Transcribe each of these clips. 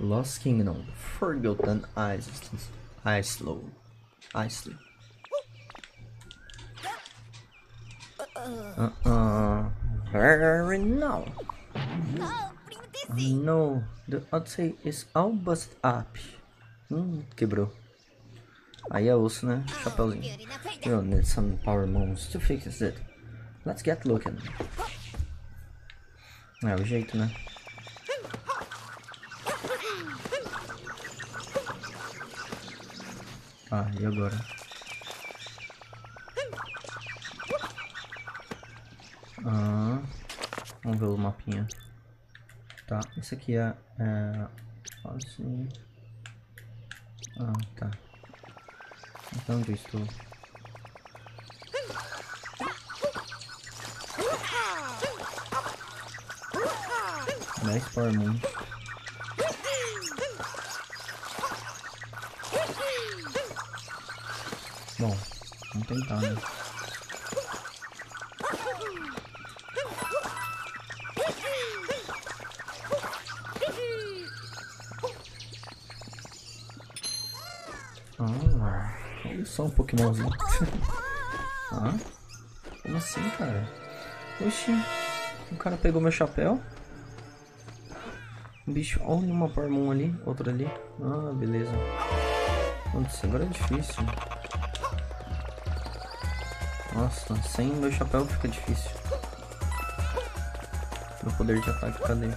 Lost Kingdom, Forgotten Isles, Islo, Isle. Uh uh, very no. No, the outside is all busted up. Hum, quebrou. Aí é osso, né? Chapeuzinho. You'll need some power moons to fix it. Let's get looking. É o jeito, né? Ah, e agora? Ah, vamos ver o mapinha. Tá, esse aqui é... é assim... Ah, tá. Então onde eu estou? Dez Power tentar, né? Ah, olha só um Pokémonzinho. ah, como assim, cara? Oxi, o cara pegou meu chapéu. Um bicho, olha uma Pokémon ali, outra ali. Ah, beleza. Putz, agora é difícil. Nossa, sem meu chapéu fica difícil. Meu poder de ataque, cadê?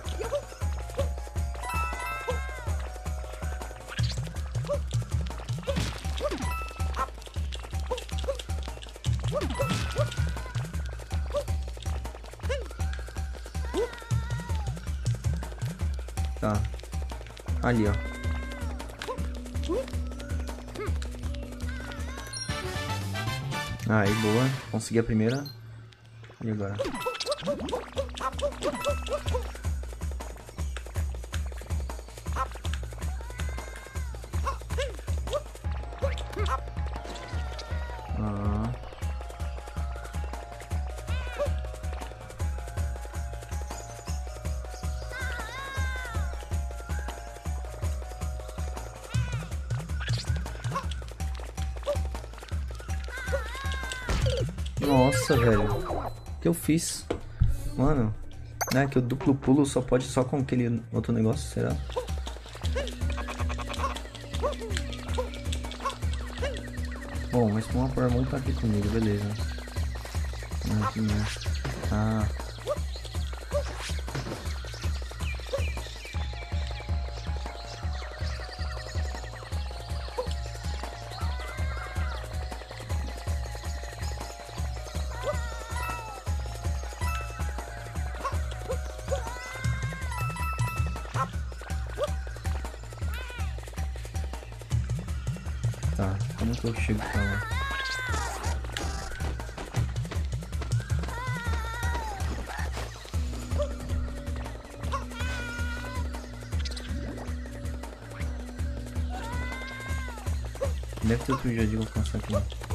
Tá. Ali, ó. Consegui a primeira. E agora? Fiz? Mano, né? Que o duplo pulo só pode só com aquele outro negócio, será? Bom, mas uma Pokémon tá aqui comigo, beleza. Ah. Ah. Tá, como que eu chego pra lá? Deve ter outro jeito de alcançar aqui.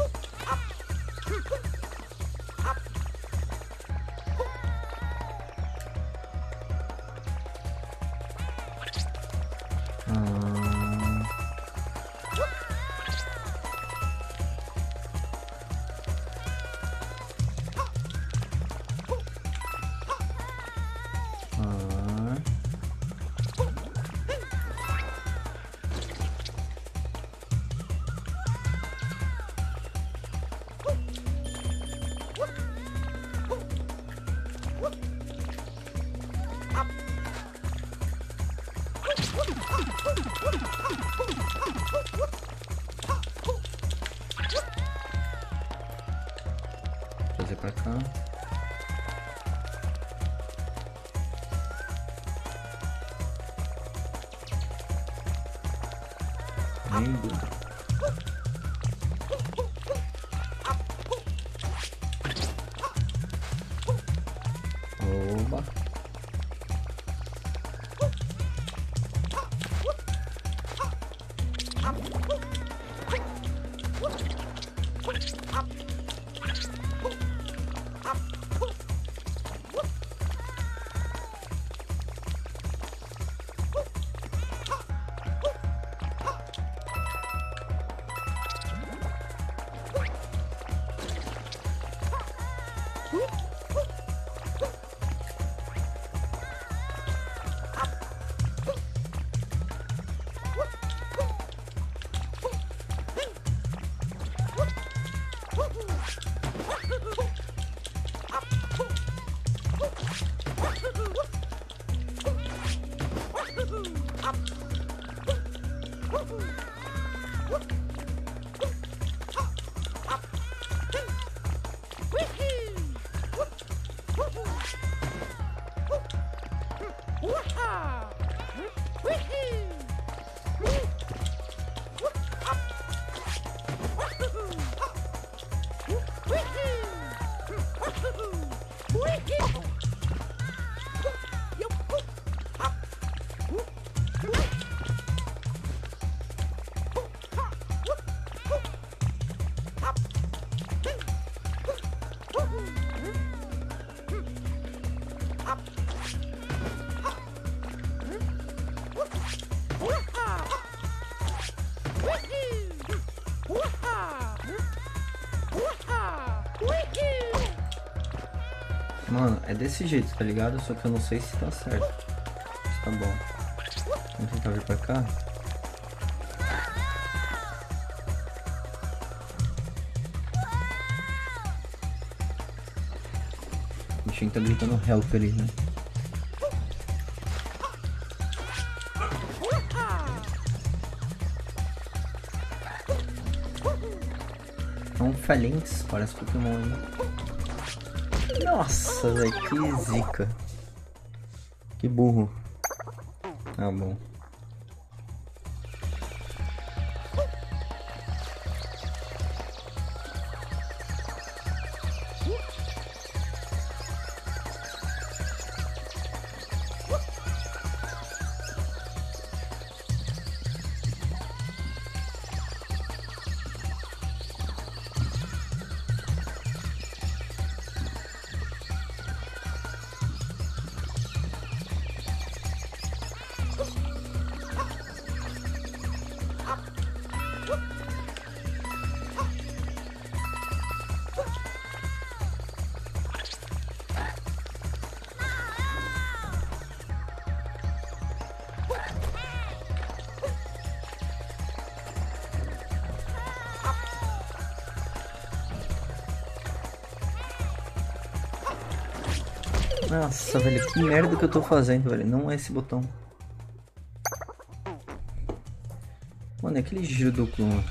É desse jeito, tá ligado? Só que eu não sei se tá certo. Se tá bom. Vamos tentar vir pra cá. O bichinho tá gritando help ali, né? É um Falinx, parece Pokémon aí. Nossa, velho, que zica. Que burro. Ah, bom. Nossa, velho, que merda que eu tô fazendo, velho. Não é esse botão. Mano, é aquele giro duplo, mano.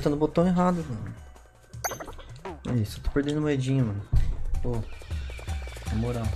Apertando o botão errado, mano. É isso, eu tô perdendo moedinha, mano. Pô, na moral.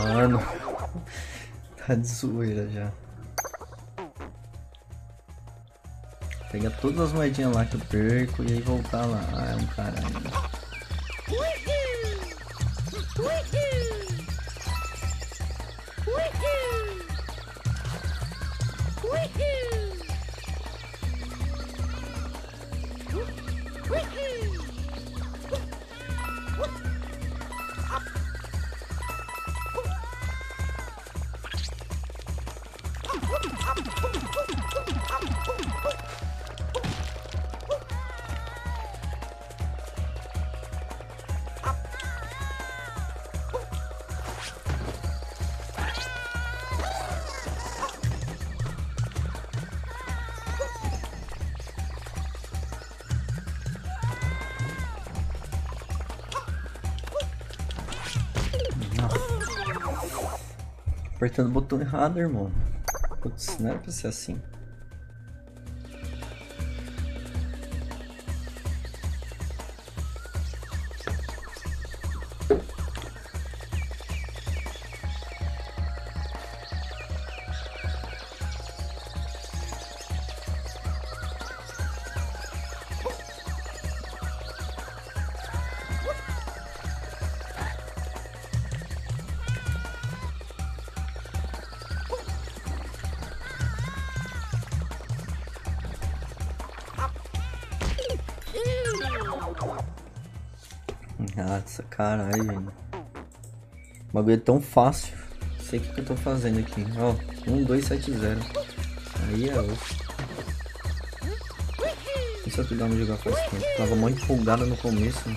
Mano, tá de zoeira já. Pegar todas as moedinhas lá que eu perco e aí voltar lá. Ah, é um caralho. Apertando o botão errado, irmão. Putz, não era pra ser assim. Caralho, velho. O bagulho é tão fácil. Sei o que, eu tô fazendo aqui. Ó, 1270. Aí é osso. Isso eu pegamos jogar faz tempo. Tava muito empolgada no começo. Né?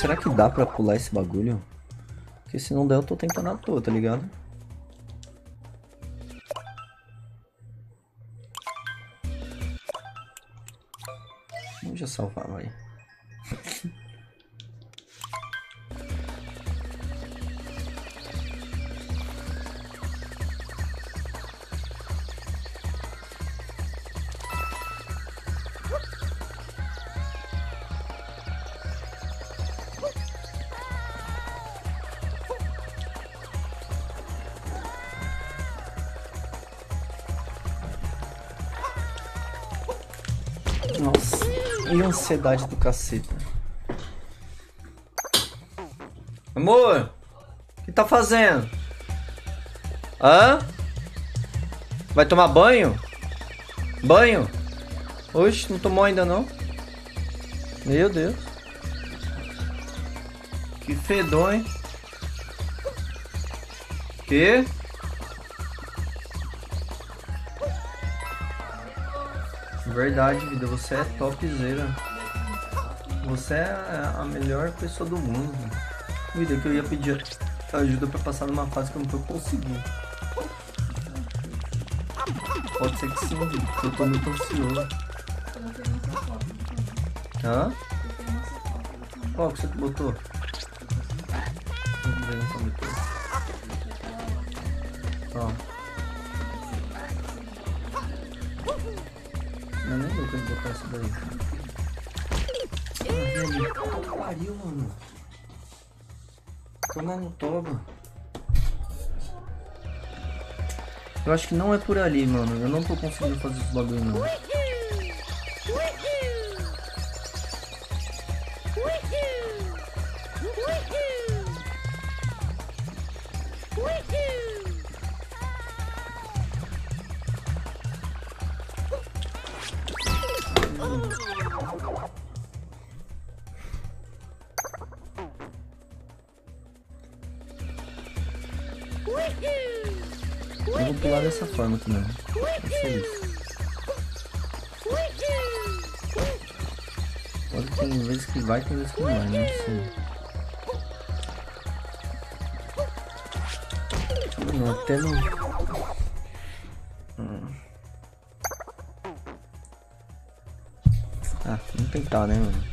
Será que dá pra pular esse bagulho? Porque se não der eu tô tentando à toa, tá ligado? Vamos já salvar, vai. e ansiedade do cacete. Amor, o que tá fazendo? Hã? Vai tomar banho? Banho? Oxe, não tomou ainda não? Meu Deus. Que fedor, hein? Que? Verdade, vida, você é topzera. Você é a melhor pessoa do mundo. Vida, que eu ia pedir ajuda pra passar numa fase que eu não tô conseguindo. Pode ser que sim, eu tô muito ansioso. Hã? Qual que você botou? Eu acho que não é por ali, mano. Eu não tô conseguindo fazer esse bagulho, não. Que tem vezes que não vai, não sei. Mano, até não. Hum. Ah, vamos tentar, né, mano?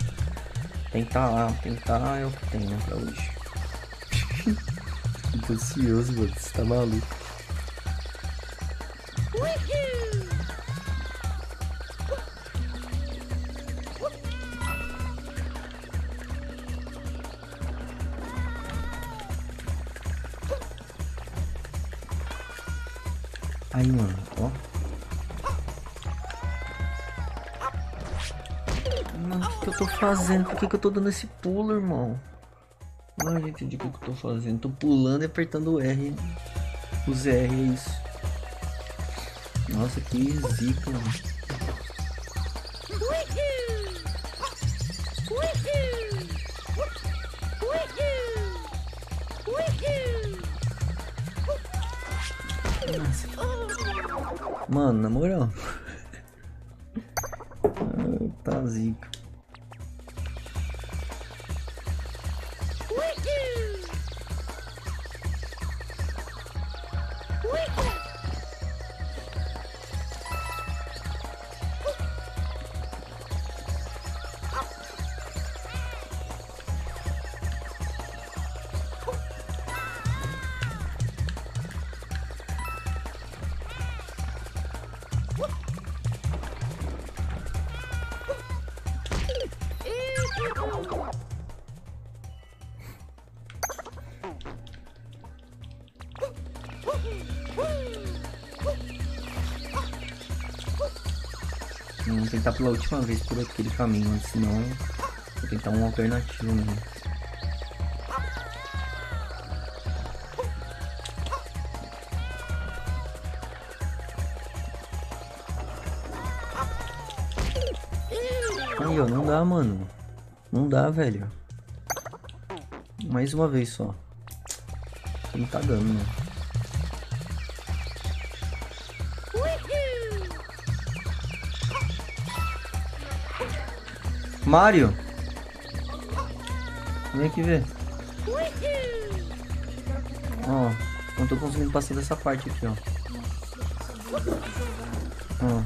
Tentar, tentar é o que tem, né, pra hoje. Tô ansioso, mano. Você tá maluco. Fazendo? Por que, que eu tô dando esse pulo, irmão? Ai, gente, o que, eu tô fazendo? Tô pulando e apertando o R. O ZR é isso. Nossa, que zica, mano. Mano, na moral. Tá zica. Pela última vez por aquele caminho, senão vou tentar um alternativo mesmo. Aí, ó, não dá, mano. Não dá, velho. Mais uma vez só. Não tá dando, né? Mario! Vem aqui ver. Ó, não tô conseguindo passar dessa parte aqui, ó. Ó.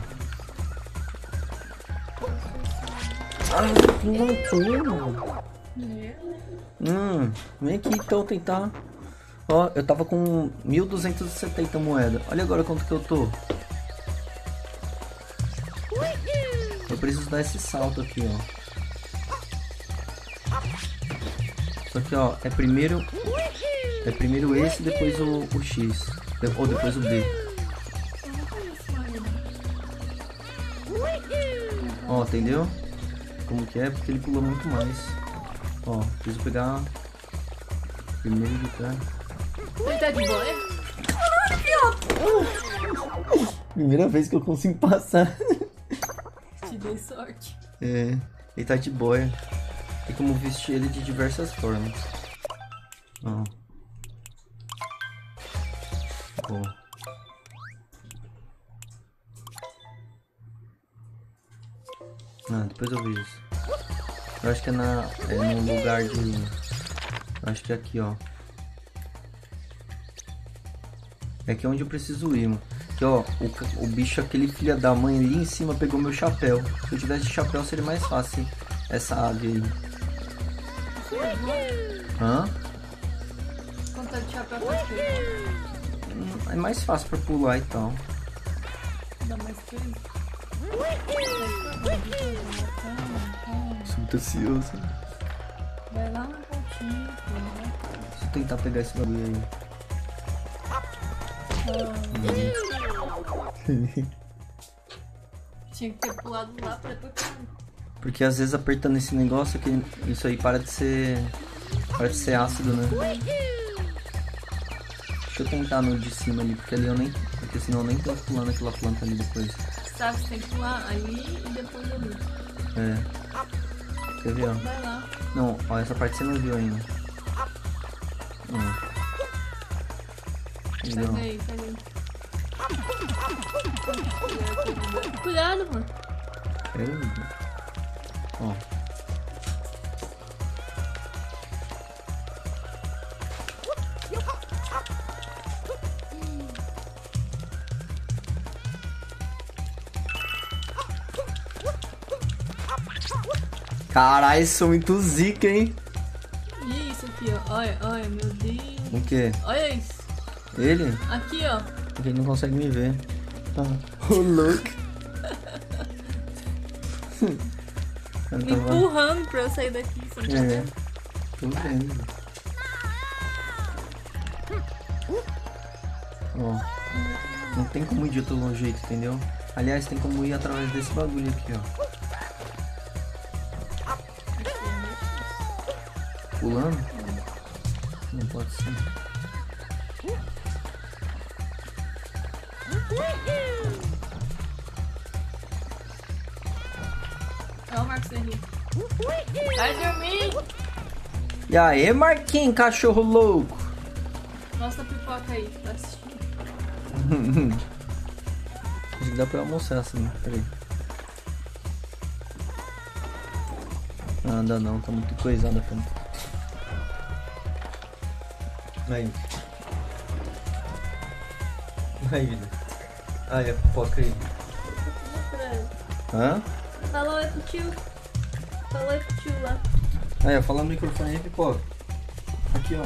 Ai, loucura! Hum, vem aqui então tentar. Ó, eu tava com 1270 moedas. Olha agora quanto que eu tô. Eu preciso dar esse salto aqui, ó. Só que, ó, é primeiro... É primeiro esse, depois o, o X. Ou depois o B. Ó, entendeu? Como que é? Porque ele pulou muito mais. Ó, preciso pegar... Primeiro de cá. Ele tá de boa, né? Primeira vez que eu consigo passar. Te dei sorte. É, ele tá de boia. Tem como vestir ele de diversas formas. Ó. Bom. Ah, depois eu vejo isso. Eu acho que é, na, é no lugar de... Eu acho que é aqui, ó. É aqui onde eu preciso ir, mano. Aqui, ó, o, o bicho, aquele filho da mãe ali em cima pegou meu chapéu. Se eu tivesse chapéu seria mais fácil essa ave aí. Hã? Quanto de chapéu pra quê? É mais fácil pra pular e tal. Dá mais que isso. Sou muito ansioso. Vai lá na pontinha. né? Deixa eu tentar pegar esse bagulho aí. Tinha que ter pulado lá pra tocar. Porque às vezes apertando esse negócio aqui, isso aí para de ser. Para de ser ácido, né? Deixa eu tentar no de cima ali, porque ali eu nem. Porque senão eu nem tô pulando aquela planta ali depois. Sabe, você tem que pular ali e depois ali. É. Quer ver, ó? Vai lá. Não, ó, essa parte você não viu ainda. Ó. Entendeu? Pega aí, pega aí. Cuidado, mano. Eu... Ó. Caralho, são muito zica, hein? Isso aqui, ó. Olha, olha, meu Deus. O quê? Olha isso. Ele? Aqui, ó. Ele não consegue me ver. Ah, o louco. Eu Me tava- empurrando pra eu sair daqui. Você não tá É, vendo? tô vendo. Ó, não tem como ir de outro jeito, entendeu? Aliás, tem como ir através desse bagulho aqui, ó. Pulando? Não pode ser. E aí, Marquinhos, cachorro louco? Mostra a pipoca aí, tá assistindo. Acho que dá pra almoçar assim, peraí. Ah, dá não, tá muito coisada pra mim. Aí. Aí, vida. Aí, a pipoca aí. Hã? Fala oi pro tio. Fala oi pro tio lá. Aí, ó, fala no microfone aí, pipoca. Aqui, ó.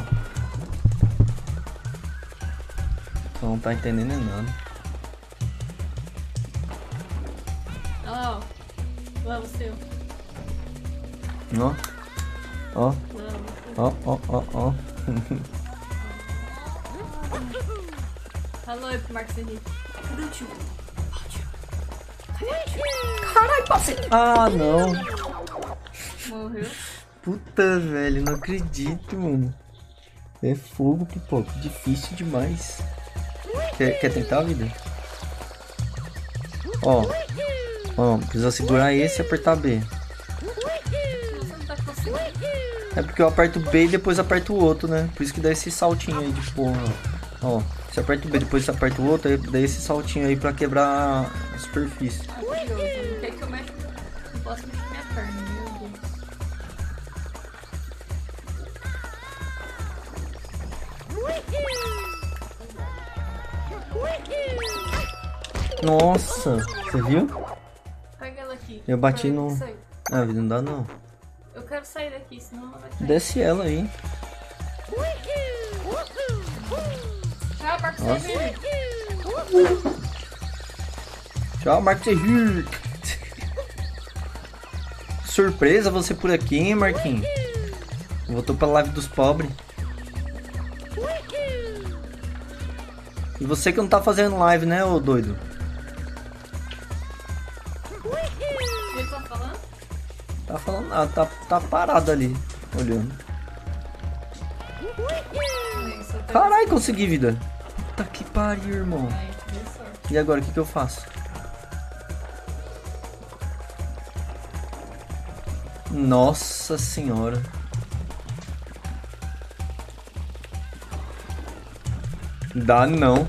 Não tá entendendo nada. Olha lá, ó. Lá você, Ó. Ó, ó. Ó, ó, ó, ó. Fala oi pro Marcos Henrique. Cadê o tio? Ah, não. Morreu. Puta, velho, não acredito, mano. É fogo, pipoca. Difícil demais. Quer, quer tentar, vida? Ó. Ó, precisa segurar esse e apertar B. É porque eu aperto B e depois aperto o outro, né? Por isso que dá esse saltinho aí de porra. Ó, você aperta o B, depois você aperta o outro, aí dá esse saltinho aí pra quebrar a superfície. Ah, eu posso mexer minha perna, meu Deus. Nossa, você viu? Pega ela aqui. Eu bati no-. Ah, vida, não dá não. Eu quero sair daqui, senão ela vai cair. Desce ela aí. Tchau. Henrique. Tchau, Henrique. Surpresa você por aqui, hein, Marquinhos? Voltou pra live dos pobres. E você que não tá fazendo live, né, ô doido? Ele tá falando? Tá falando nada, tá, tá parado ali, olhando. Caralho, consegui vida. Puta que pariu, irmão. E agora, o que, que eu faço? Nossa senhora. Dá não.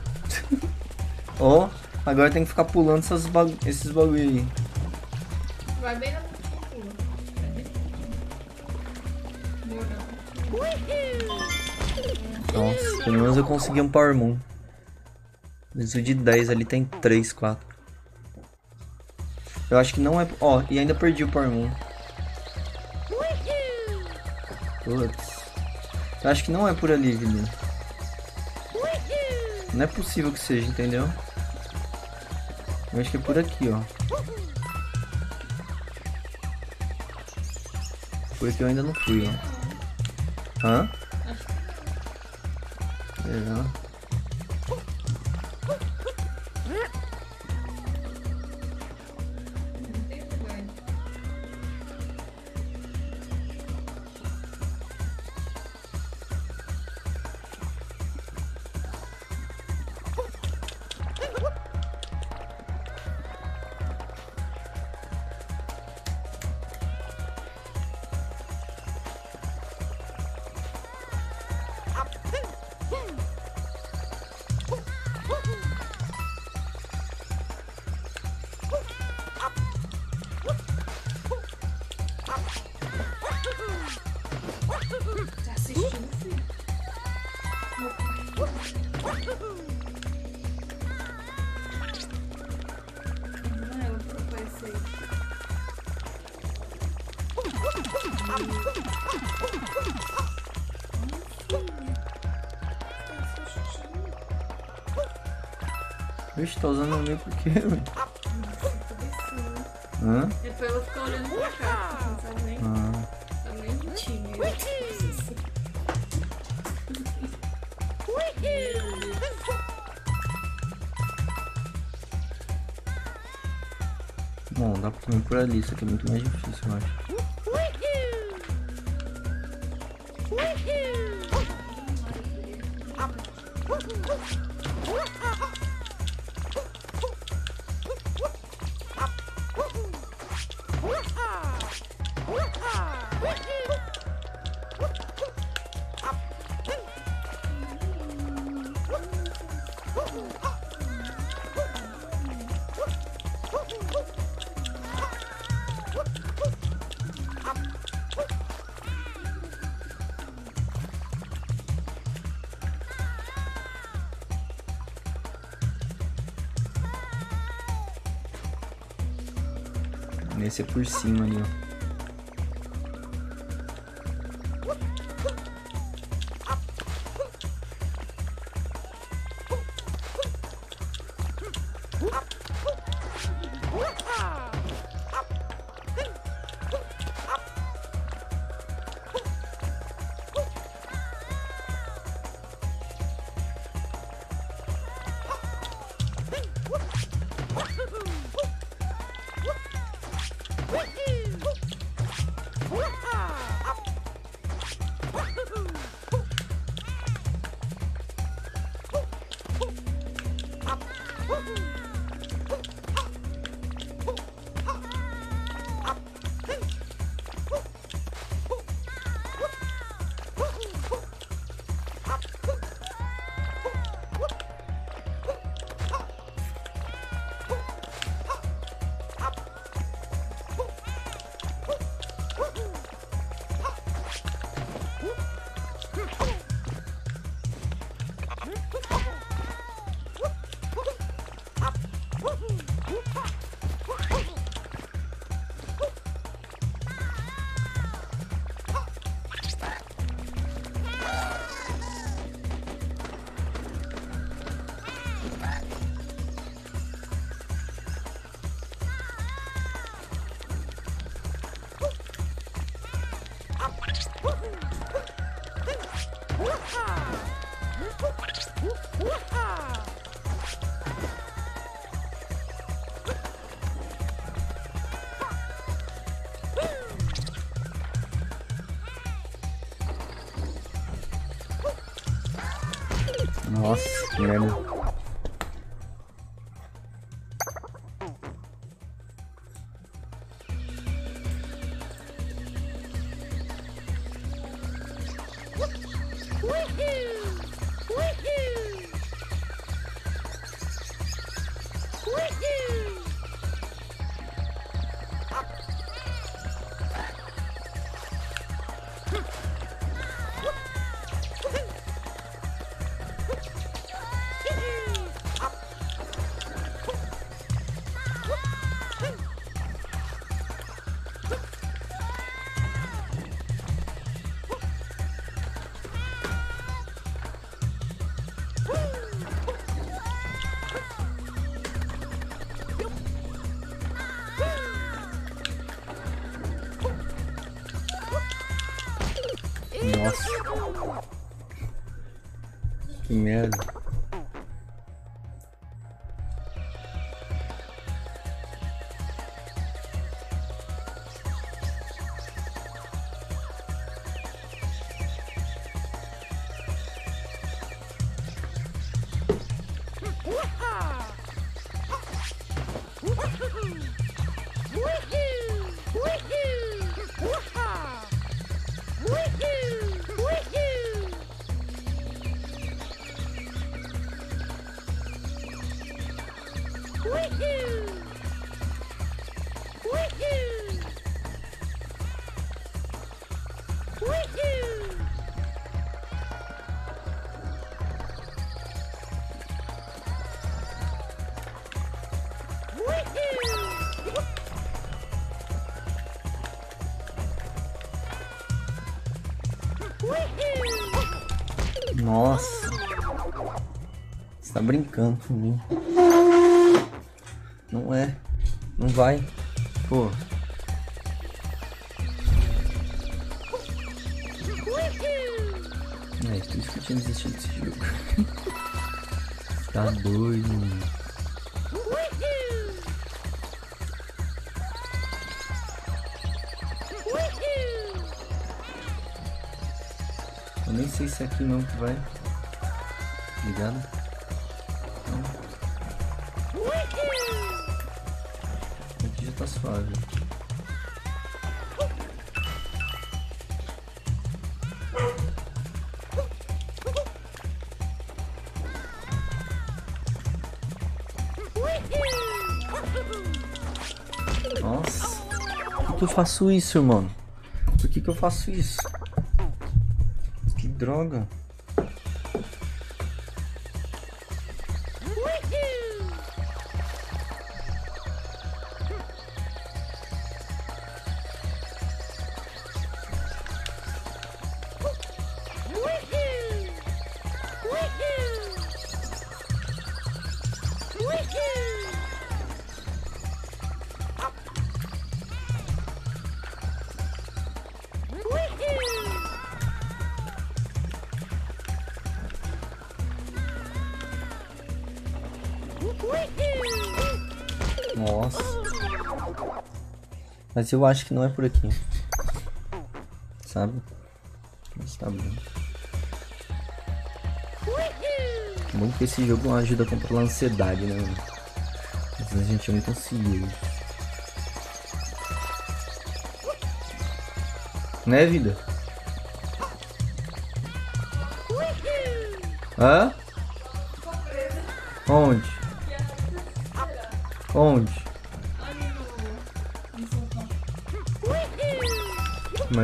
Ó, agora tem que ficar pulando essas bagu esses bagulho aí. Vai bem na. Nossa, pelo menos eu consegui um Power Moon. Isso de 10 ali tem 3, 4. Eu acho que não é. Ó, e ainda perdi o Power Moon. Putz. Eu acho que não é por ali, Vili. Não é possível que seja, entendeu? Eu acho que é por aqui, ó. Por aqui eu ainda não fui, ó. Hã? Será? Não quê, velho? Hã? Depois ela fica olhando pra cá, não sabe nem. Ah, Tá meio tímido. bom, dá pra comer por ali, isso aqui é muito mais difícil, eu acho. É por cima ali, ó. Merda. Nossa. Você tá brincando comigo. Não é. Não vai. Pô. É, por isso que eu tinha desistido desse jogo. tá doido, mano. Eu nem sei se é aqui não que vai. Ligado? Não. Aqui já tá suave. Nossa. Por que eu faço isso, mano? Por que, que eu faço isso? Que Mas eu acho que não é por aqui. Sabe? Mas tá bom. Muito que esse jogo ajuda a controlar a ansiedade, né? Às vezes a gente não conseguiu. Né, vida? Hã? Onde? Onde?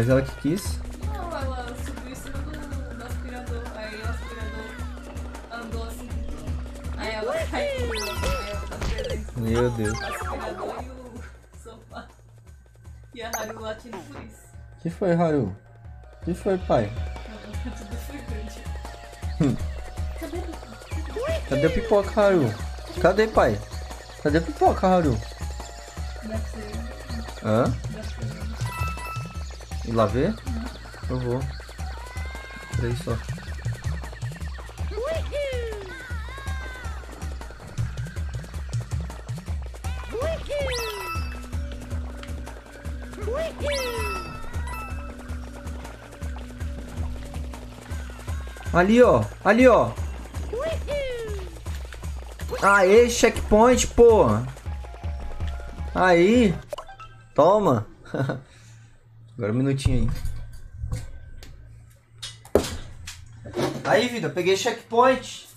Mas ela que quis? Não, ela subiu em cima do, do aspirador. Aí o aspirador andou assim. Aí ela caiu tá. Meu Deus. O aspirador e o sofá. E a Haru latindo por isso. que foi, Haru? que foi, pai? Tudo foi grande. Cadê a pipoca, Haru? Cadê, pai? Cadê a pipoca, Haru? Deve ser. Hã? Ir lá ver? Eu vou. Peraí só. Ali, ó. Ali, ó. Aê, checkpoint, pô. Aí. Toma. Agora um minutinho aí. Aí, vida, peguei checkpoint.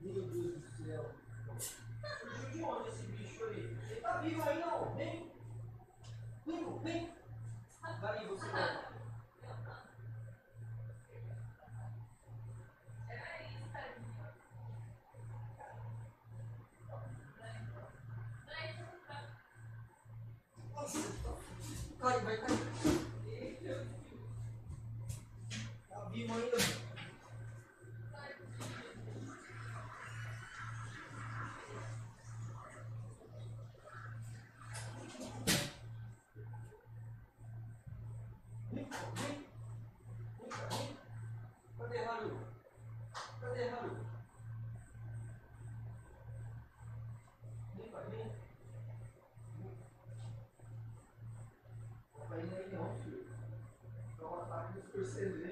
Meu Deus do céu. De onde esse bicho aí? Ele tá vivo aí, não? Vem. Vem, vem. Vai, você vai. Cai, vai cair. Tá vivo ainda. Vem, vem. Vem cá, vem. Cadê Haru? Cadê Haru? Vem cá, vem. Não vai indo aí não, filho. É um ataque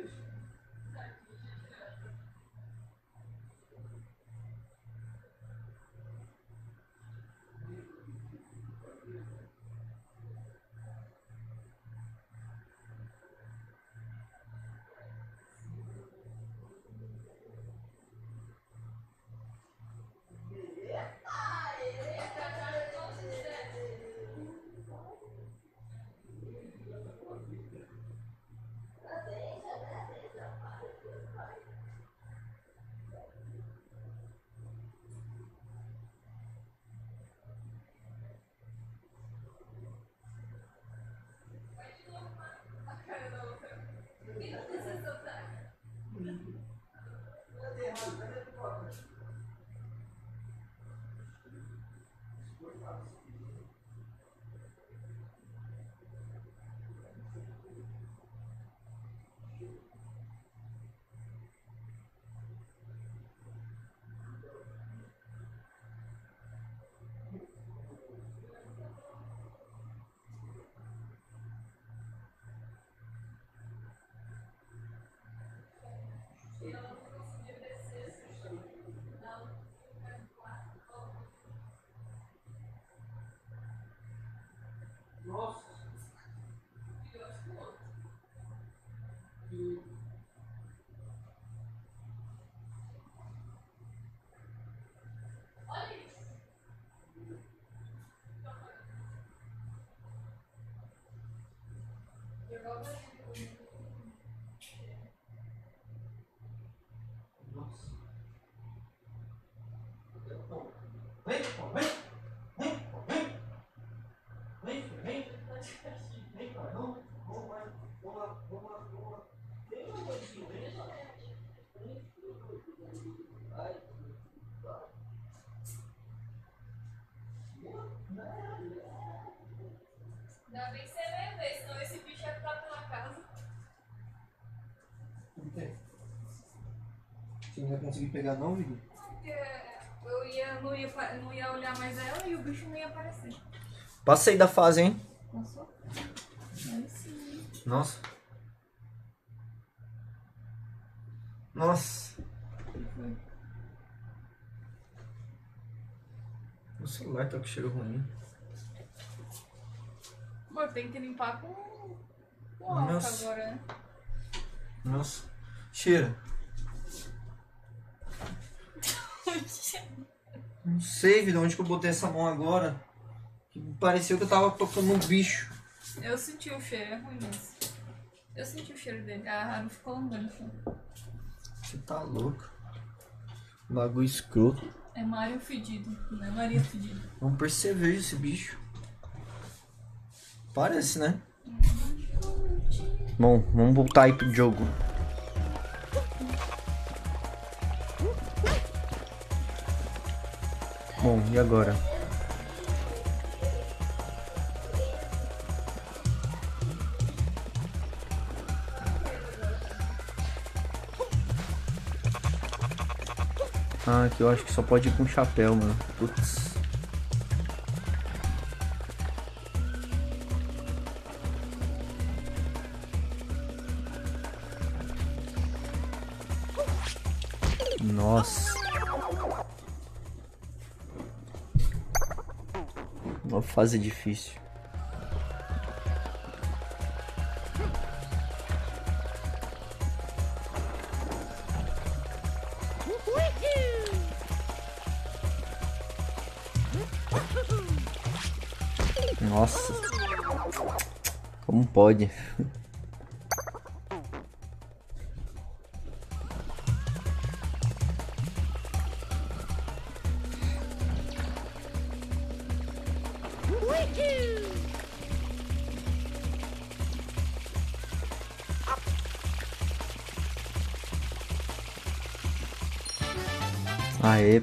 não vai conseguir pegar não, Vivi? Porque eu ia, não, ia, não ia olhar mais ela e o bicho não ia aparecer. Passei da fase, hein? Passou? Aí sim. Nossa. Nossa. O celular tá com cheiro ruim. Amor, tem que limpar com, com álcool Nossa. agora, né? Nossa. Cheira. Não sei, de onde que eu botei essa mão agora. Pareceu que eu tava tocando um bicho. Eu senti o cheiro, é ruim mesmo. Eu senti o cheiro dele. A Haru ficou andando. assim. Você tá louco. Bagulho escroto. É Mario fedido, não é Maria fedida. Não perceber esse bicho. Parece, né? Uhum. Bom, vamos voltar aí pro jogo. Bom, e agora? Ah, aqui eu acho que só pode ir com chapéu, mano. Putz. Fase difícil. Nossa. Como pode?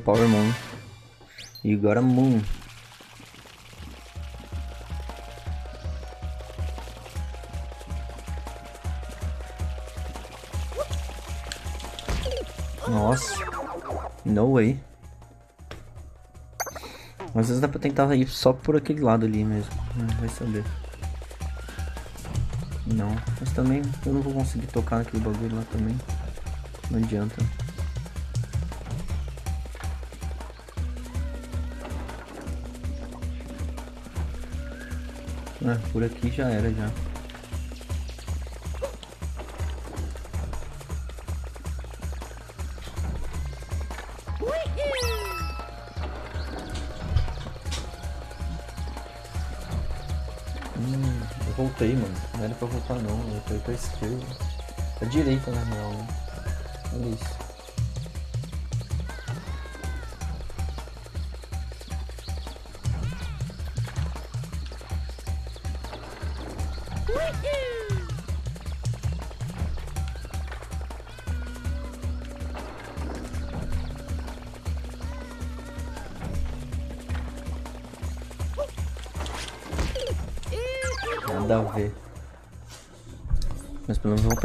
Power Moon. E agora Moon. Nossa. No way. Às vezes dá pra tentar ir só por aquele lado ali mesmo. Vai saber. Não. Mas também eu não vou conseguir tocar naquele bagulho lá também. Não adianta. Ah, por aqui já era já. Hum, eu voltei, mano. Não era pra voltar não, eu fui pra esquerda. Pra direita na real, né? Olha isso.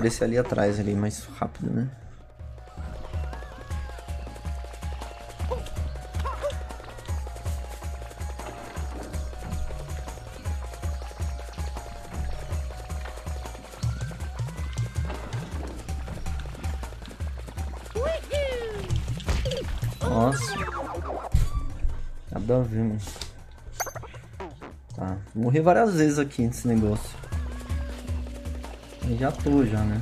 Aparecer ali atrás, ali mais rápido, né? Nossa. Nada a ver, mano. Tá. Morri várias vezes aqui nesse negócio. Já tô já, né?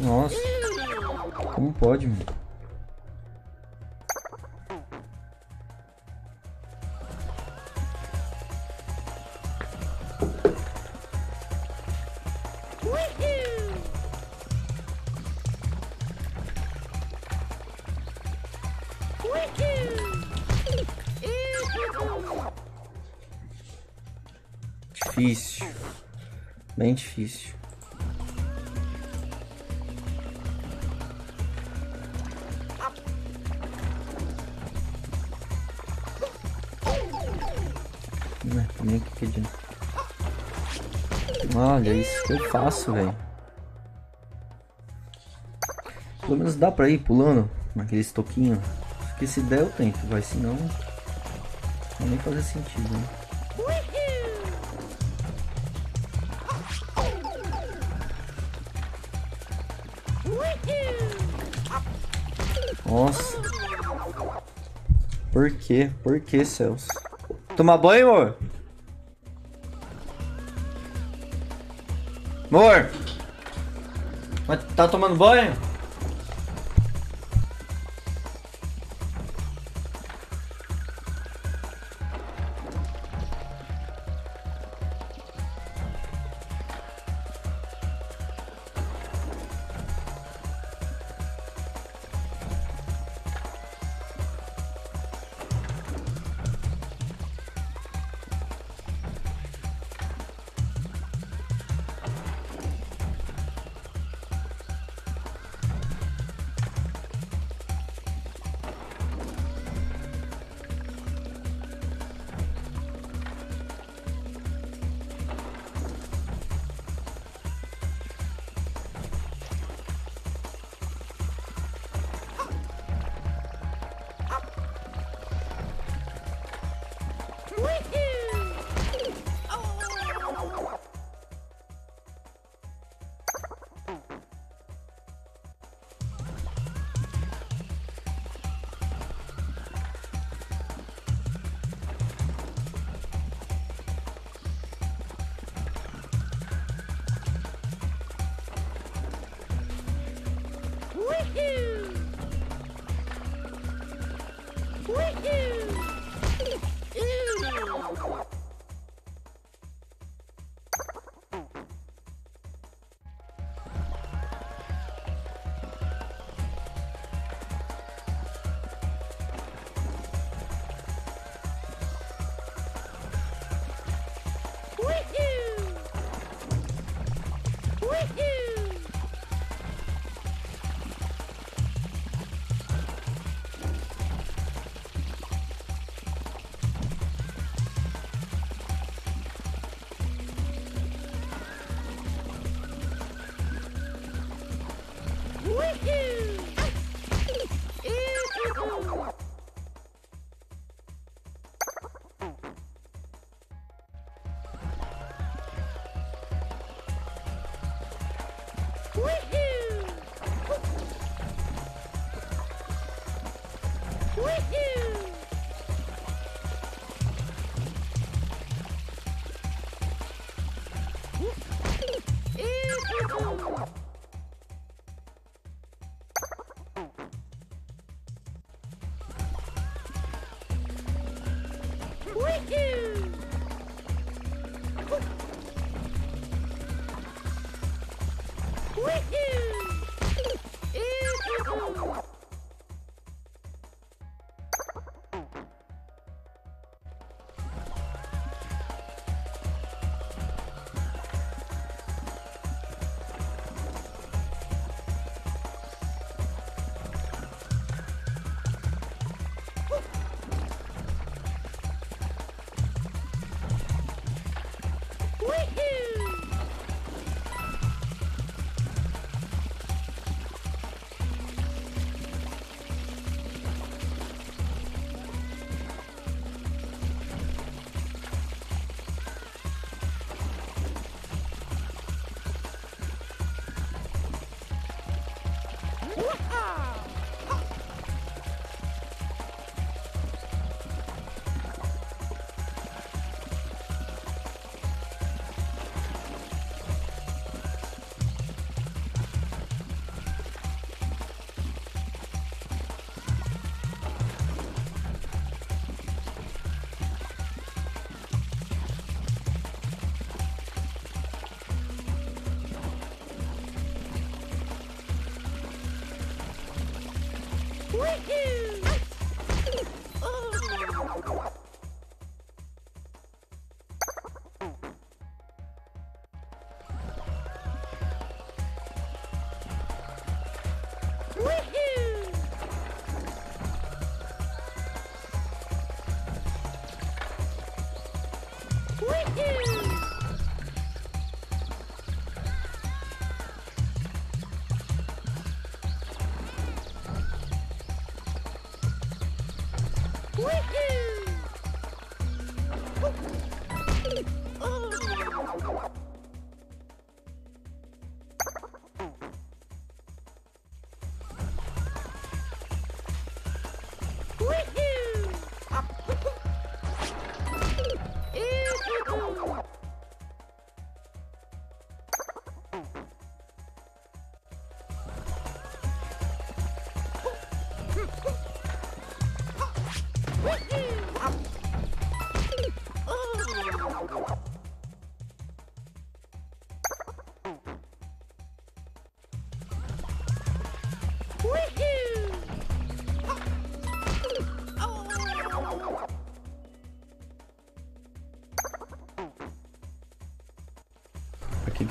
Nossa. Como pode, mano? Bem difícil. Aqui pedindo. Olha isso que eu faço, velho. Pelo menos dá pra ir pulando naqueles toquinhos. Porque se der eu tento, vai, senão não vai nem fazer sentido, né? Nossa. Por quê? Por que, céus? Tomar banho, amor? Amor! Tá tomando banho?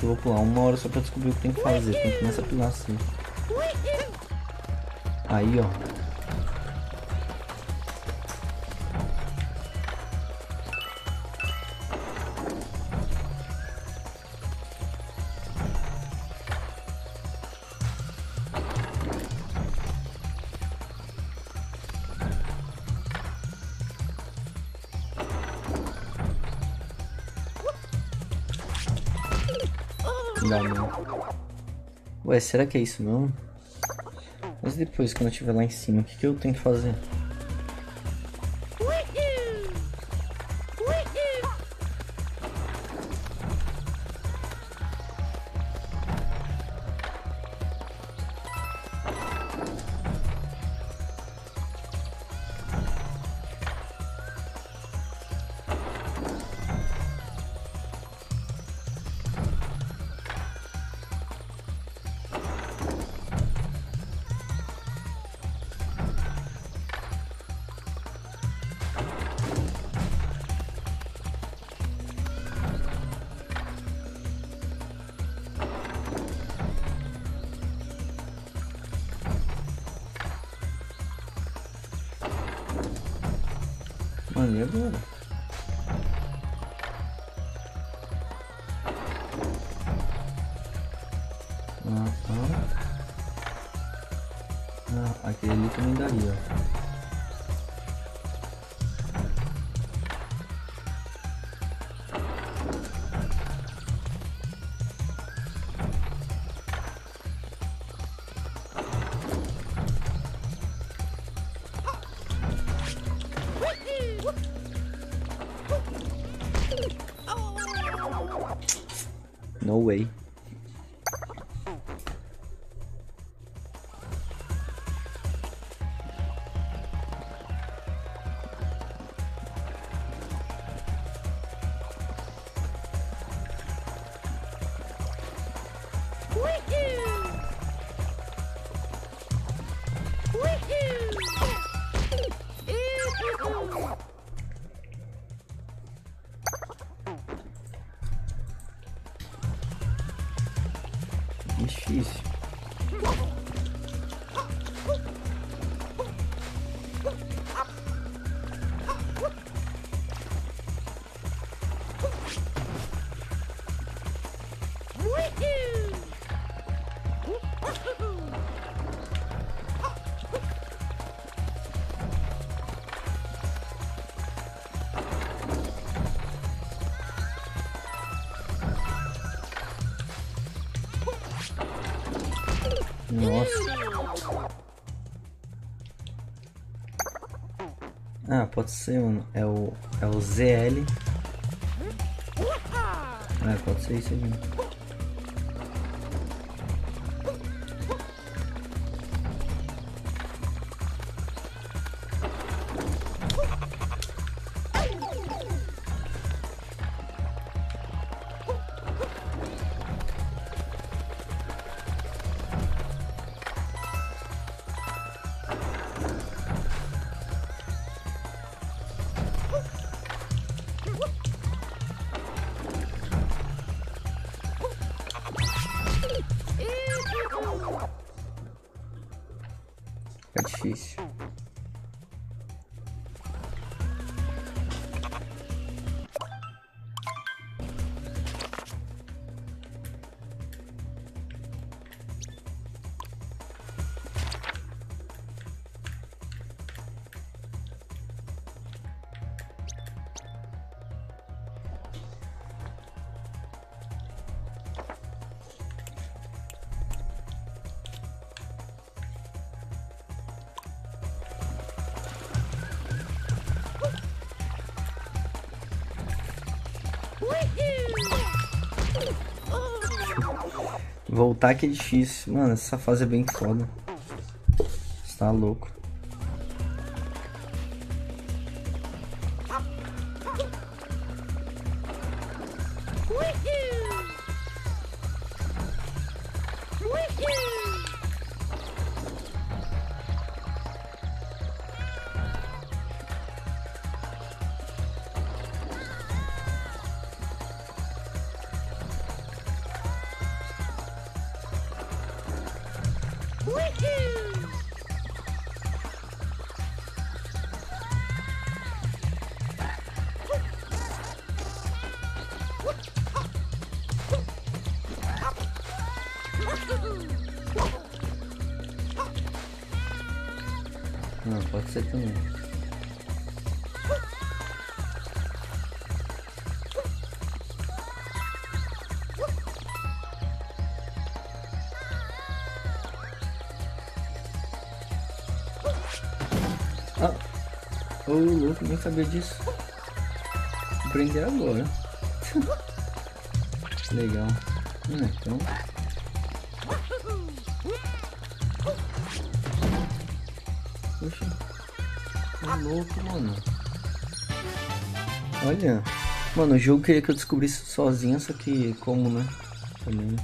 Que eu vou pular uma hora só pra descobrir o que tem que fazer. Tem que começar a pilar assim. Aí, ó. Ué, será que é isso não? Mas depois, quando eu estiver lá em cima, o que, que eu tenho que fazer? Agora? Pode ser, mano. É o, é o ZL. Ah, pode ser isso aí. Voltar que é difícil. Mano, essa fase é bem foda. Você tá louco. Nem sabia disso. Aprender agora. Legal. Hum, então. Poxa. Tá louco, mano. Olha. Mano, o jogo queria que eu descobrisse sozinho, só que como, né? Também.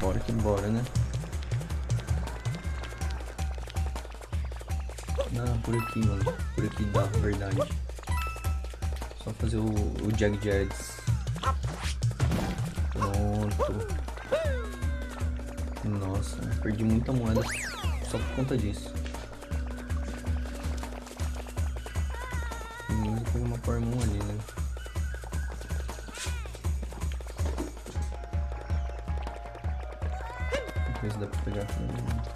Bora que bora, né? Não, por aqui, mano. Por aqui dá, verdade. Só fazer o, o Jag Jags. Pronto. Nossa, perdi muita moeda só por conta disso. Se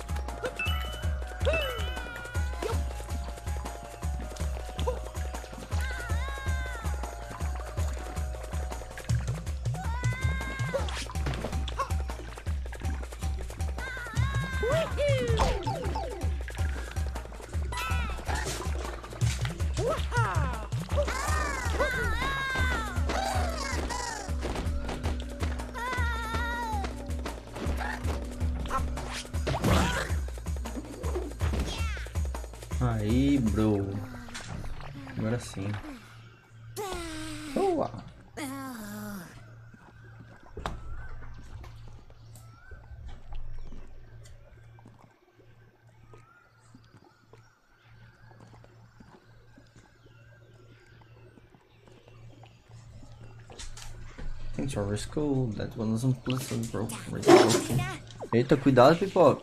Thanks for school. That one wasn't broke. Eita, cuidado, pipoca.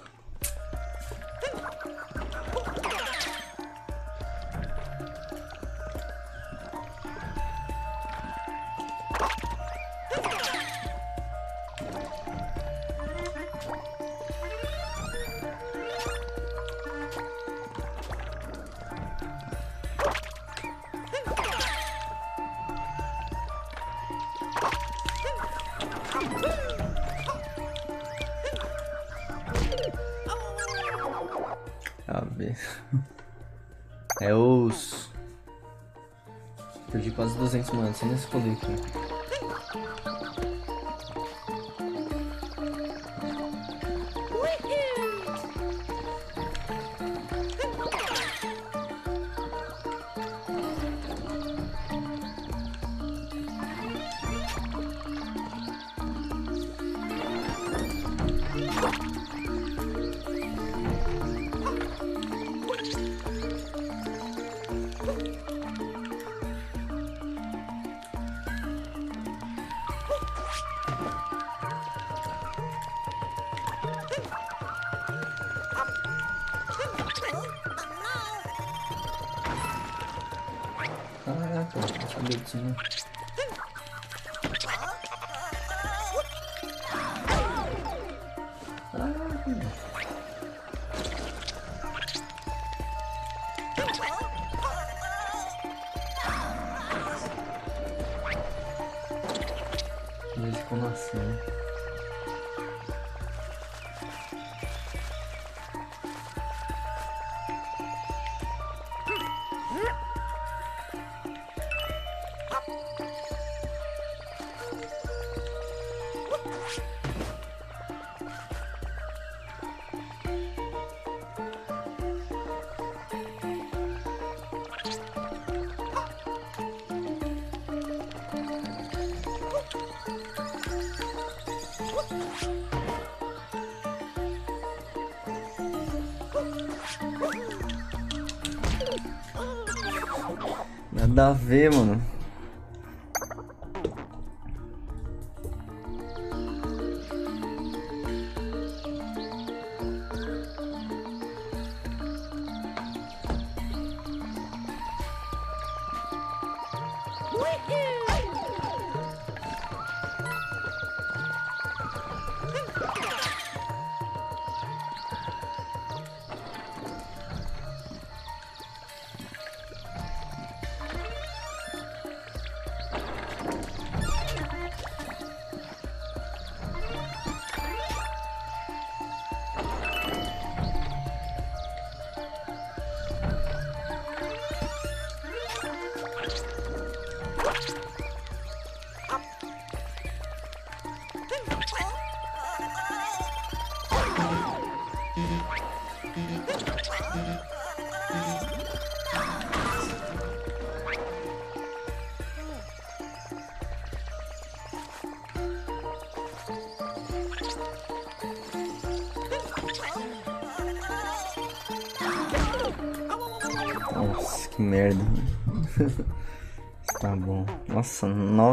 Não sabia Nada a ver, mano.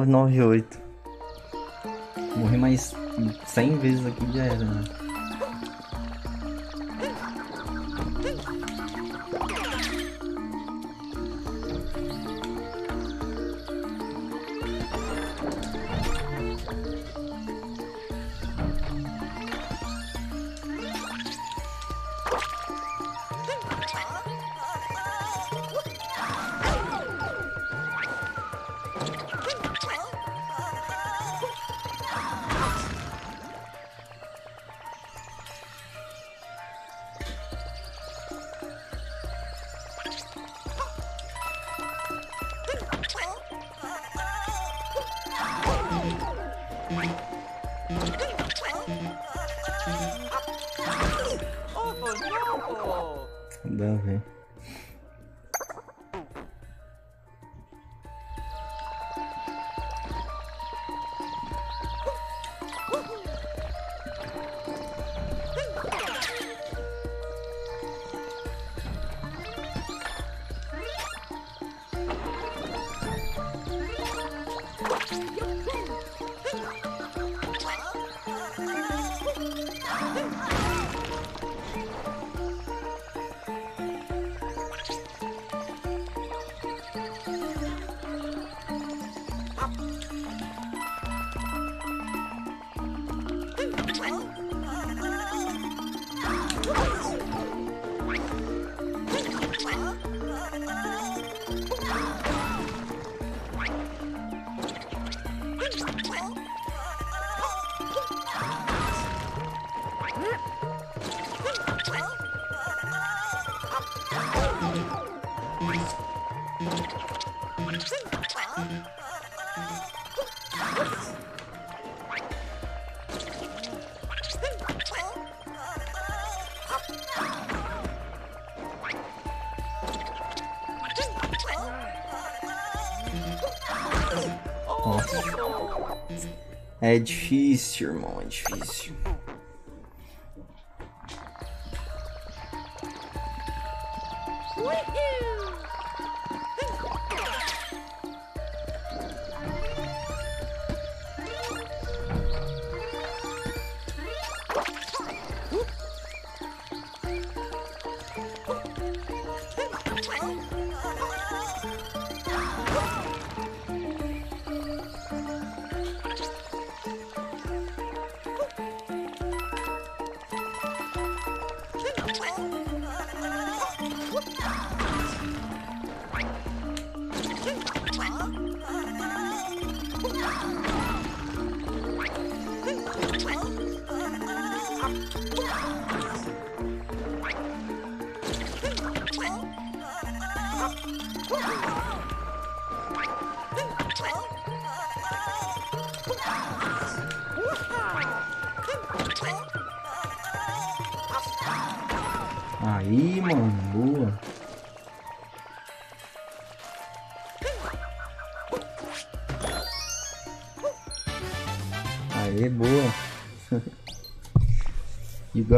998. Morri mais 100 vezes aqui já era, né? Nada a ver. É difícil, irmão, é difícil.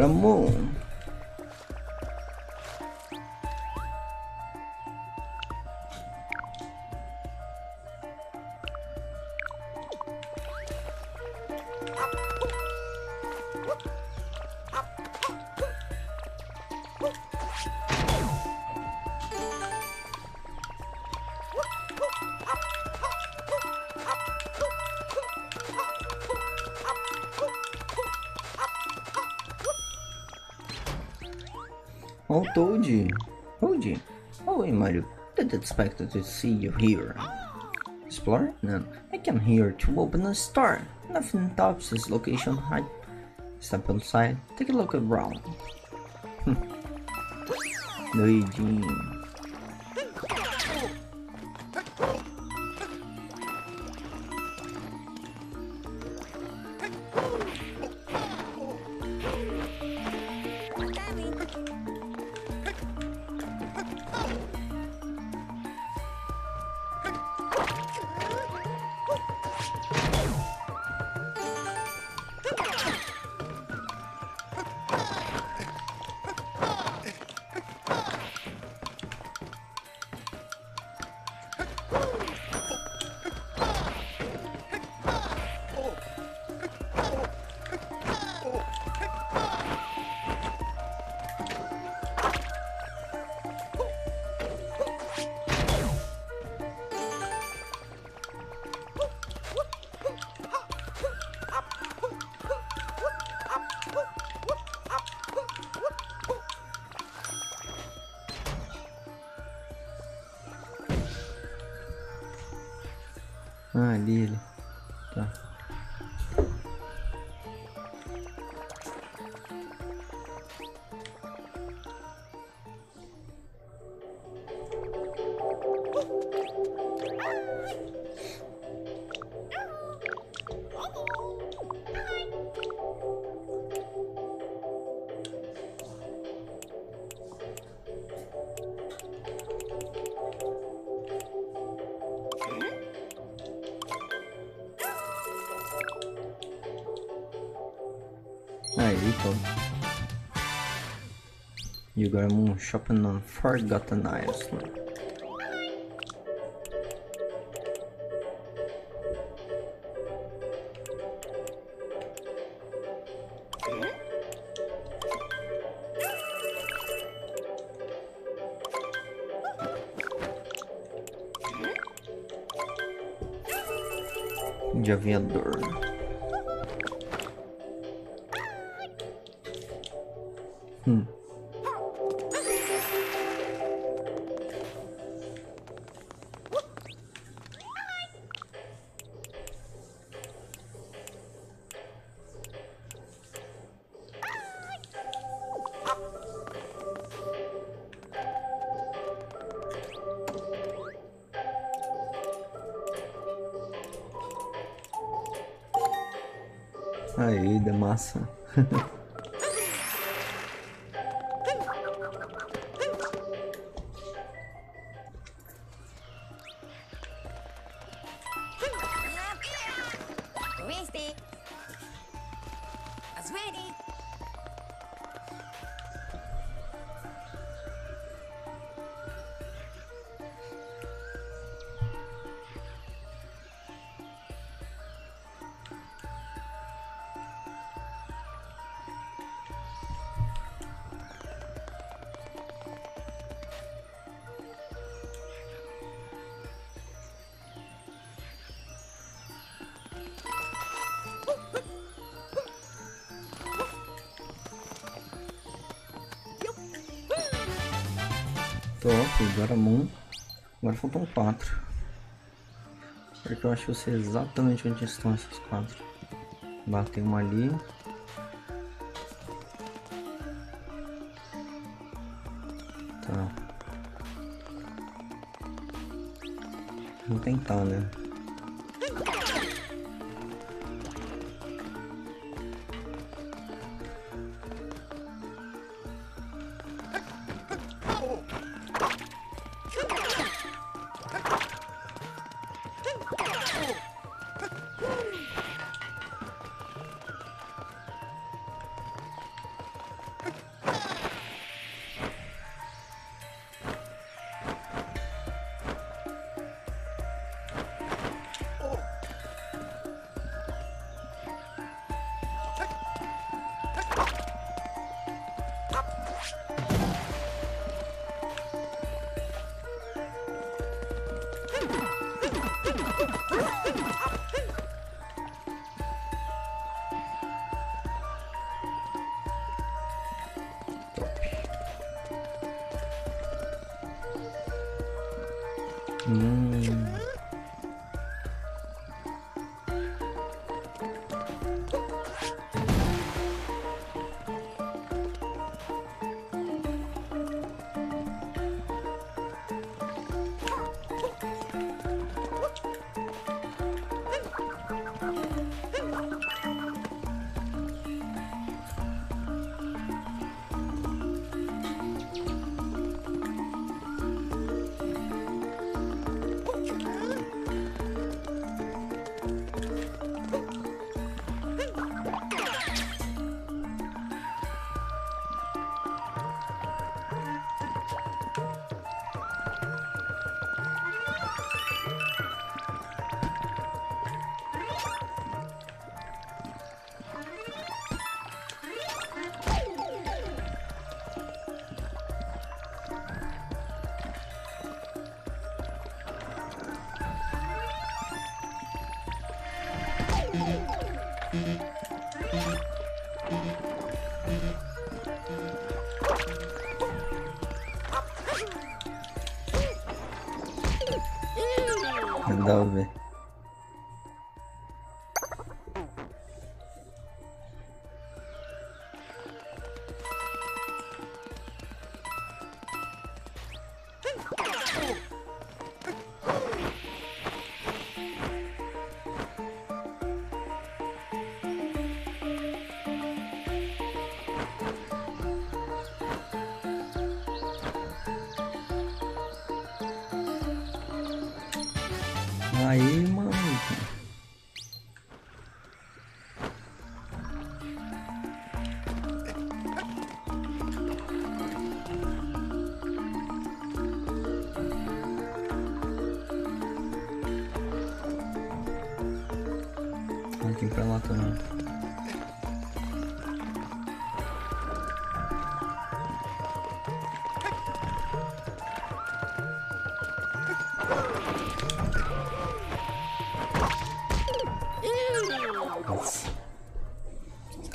You got a moon. Oh, Toad. Toad. Oh, Mario. Didn't expect to see you here. Explore? No. I came here to open a store. Nothing tops this location. I step outside. Take a look around. Doidinho. Agora I'm shopping on Forgotten Island. De aviador. 呵呵。Agora Moon. Agora faltam quatro. Porque eu acho que eu sei exatamente onde estão essas quatro. Batei uma ali. Tá. Vamos tentar, né? Dá pra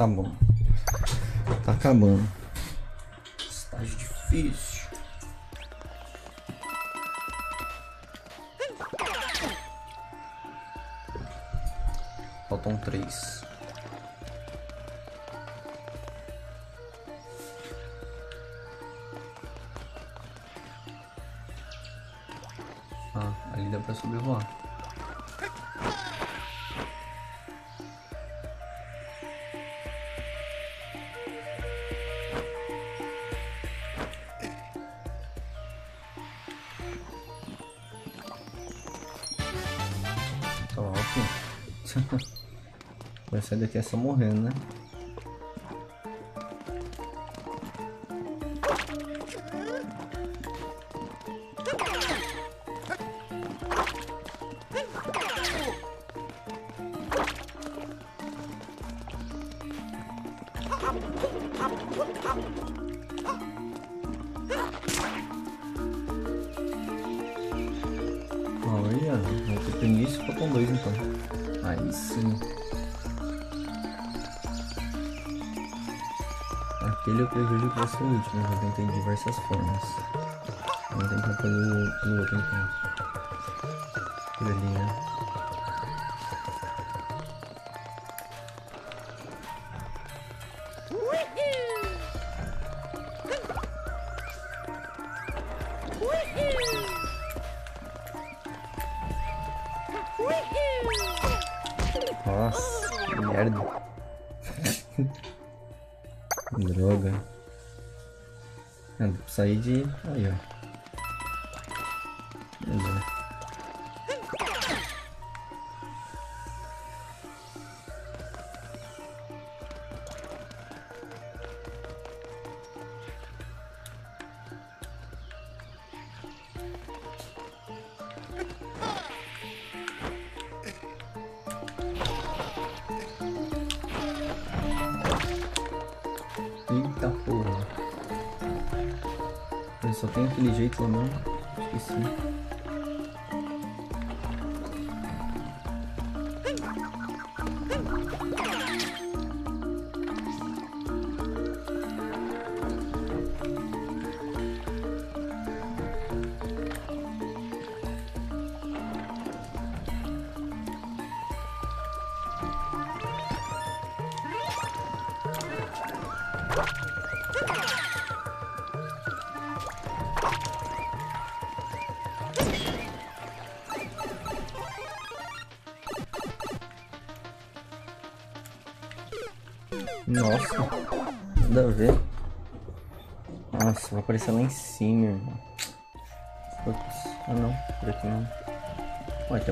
Tá bom. Tá acabando. Sair daqui é só morrendo, né? O último, eu tentei de diversas formas. Vamos tentar pelo, pelo outro então. Por ali, né? Ah, dá pra sair de. Só tem aquele jeito lá mesmo. Esqueci.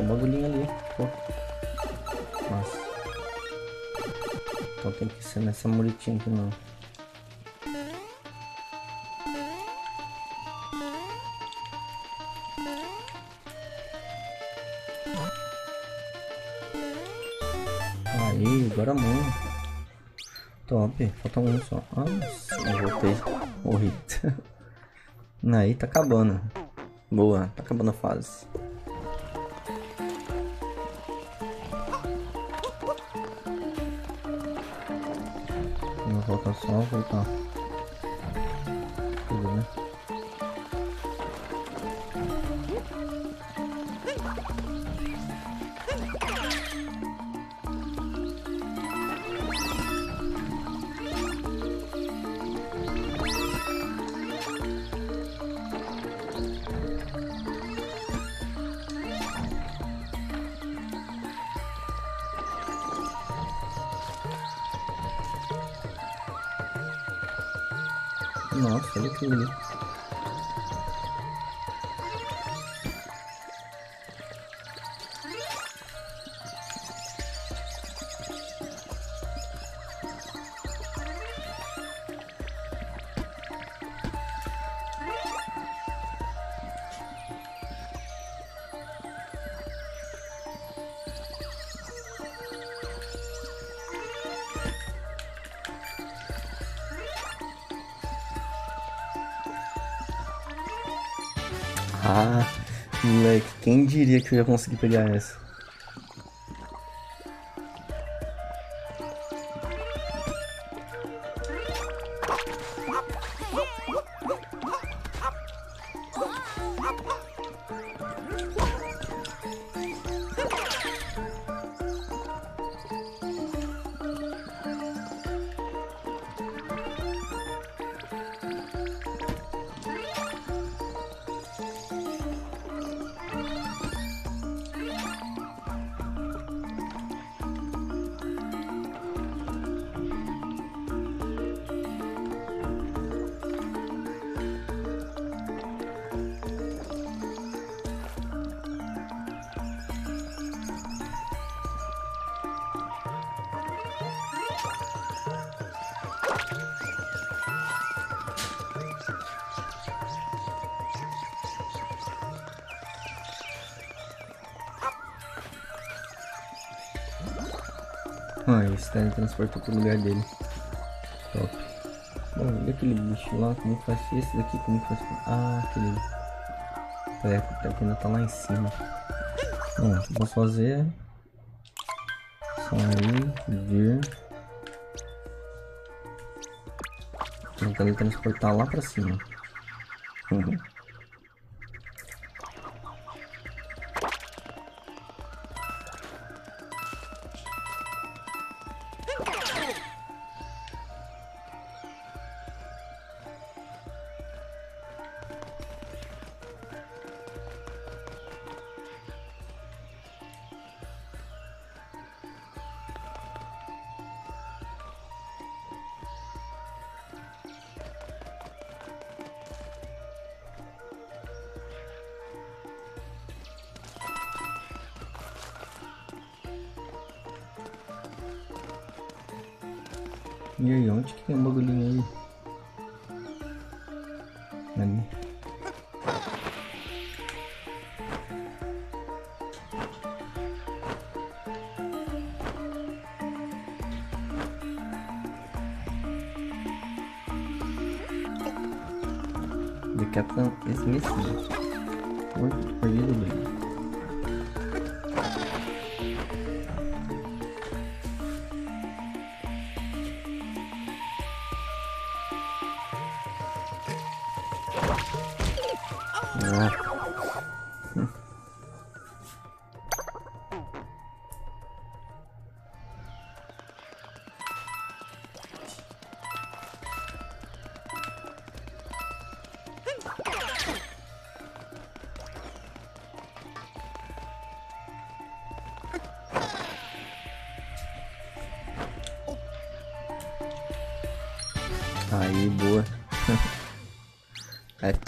Bagulhinho ali, pô. Nossa. Então tem que ser nessa muretinha aqui não. Aí, agora mano. Top, falta um só. Nossa, eu voltei. Morri. Aí tá acabando. Boa, tá acabando a fase. Não falta só voltar. Que eu ia conseguir pegar essa? Ah, esse teletransportou pro lugar dele. Top. Bom, e aquele bicho lá, como que faz? Esse daqui, como que faz? Ah, aquele. É, que ainda tá lá em cima. Bom, o que eu posso fazer. Sair, vir. Vou teletransportar lá pra cima. Uhum.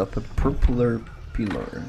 I top a purpular pillar.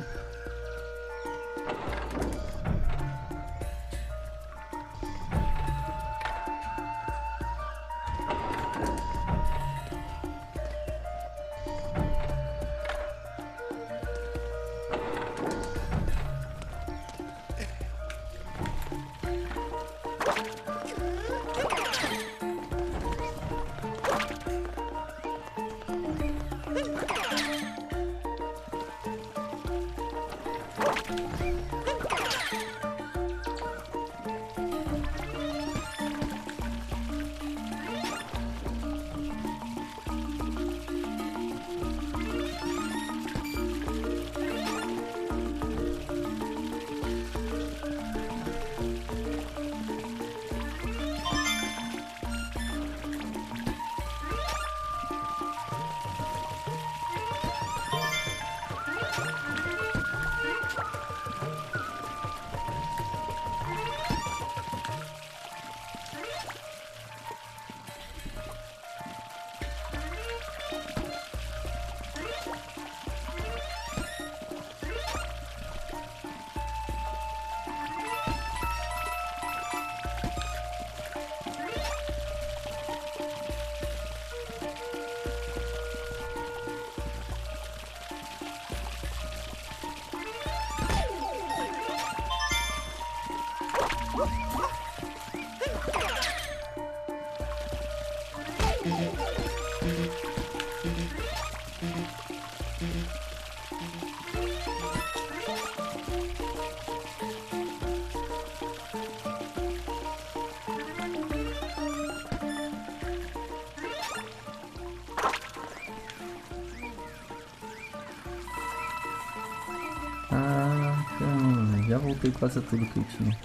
Voltei quase tudo que tinha.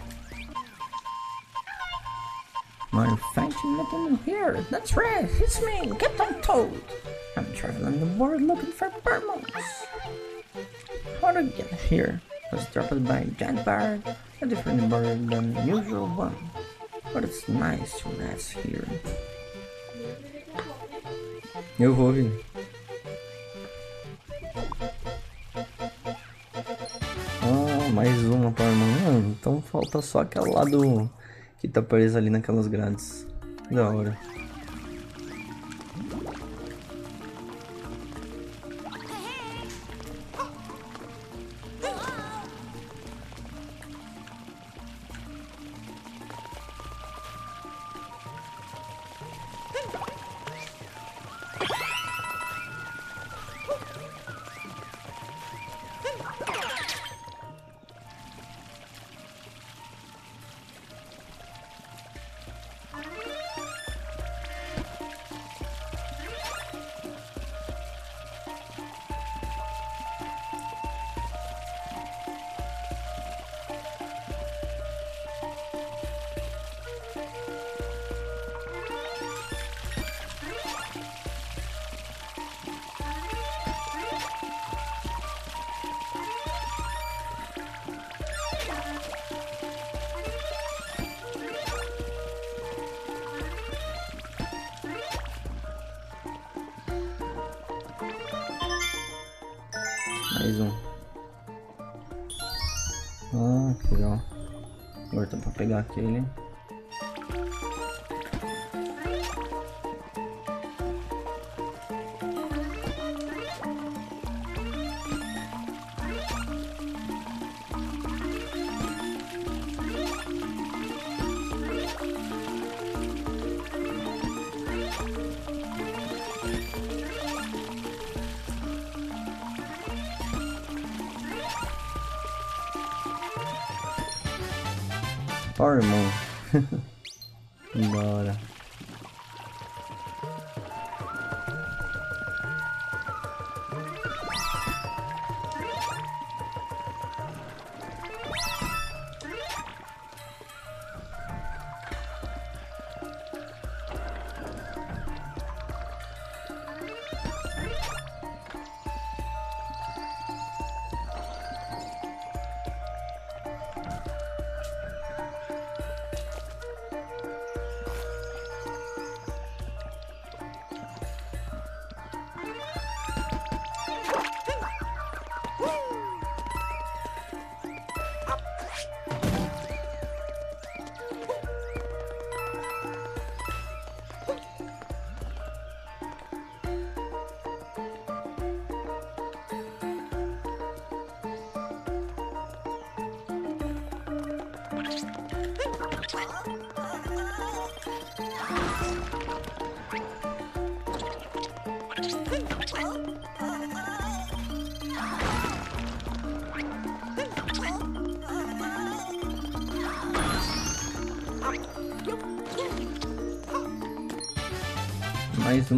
Mario fighting nothing here. That's right, it's me, Captain Toad. I'm traveling the world looking for Burmos. How to get here? I Was dropped by a giant bird, a different bird than the usual one. But it's nice to rest here. Eu vou vir. Só aquela lá do que tá presa ali naquelas grades. Da hora. Mais um. Ah, que legal. Agora tá pra pegar aquele.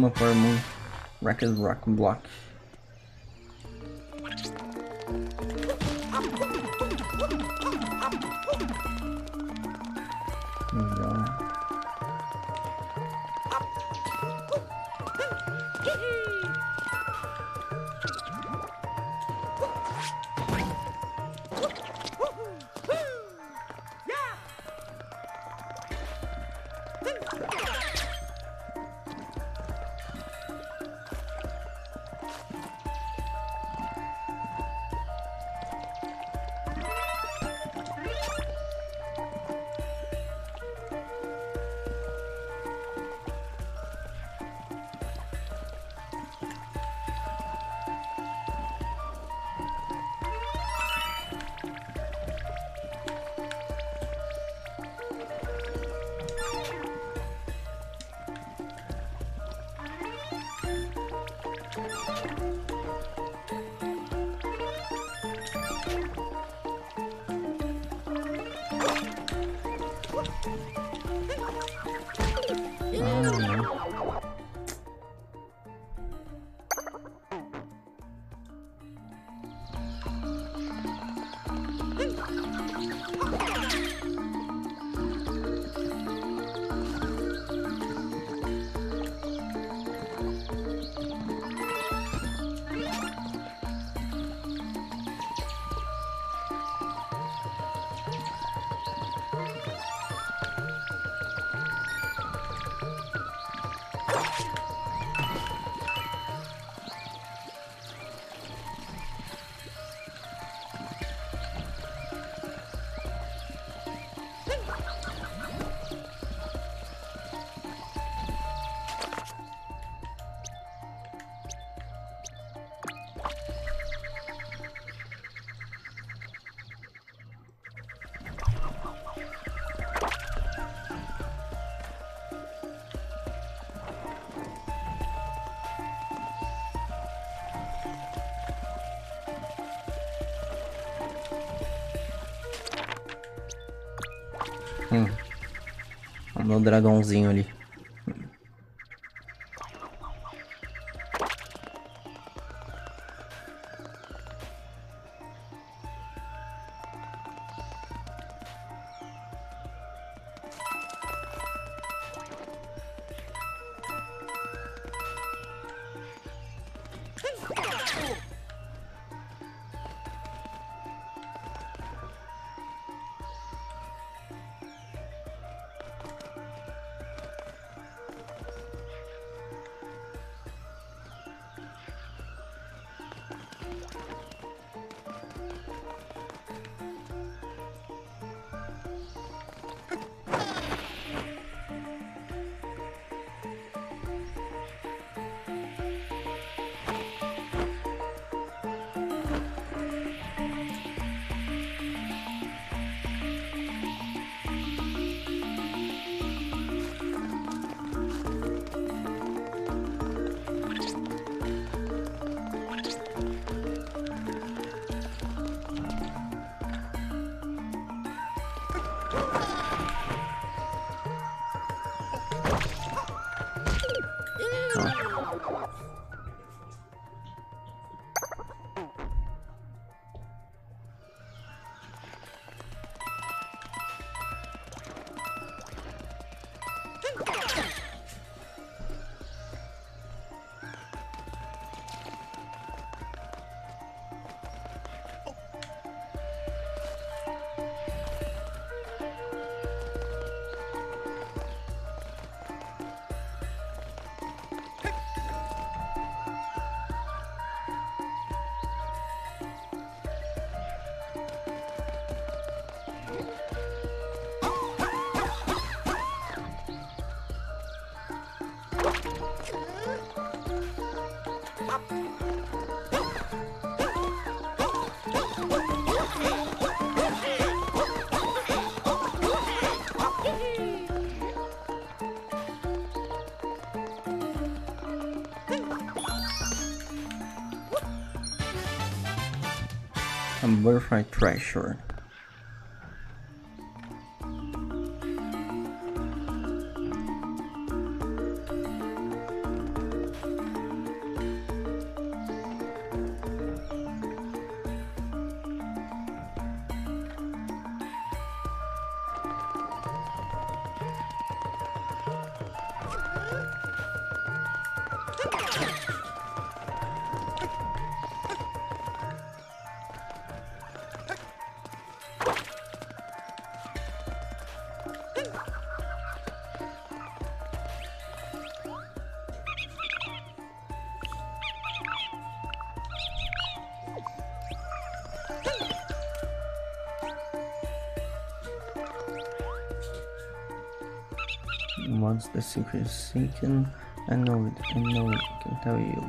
Mais uma Power Moon. Racket Rock Block. O meu dragãozinho ali. I'm verified treasure. Secret seeking, I know it, I know it, I can tell you.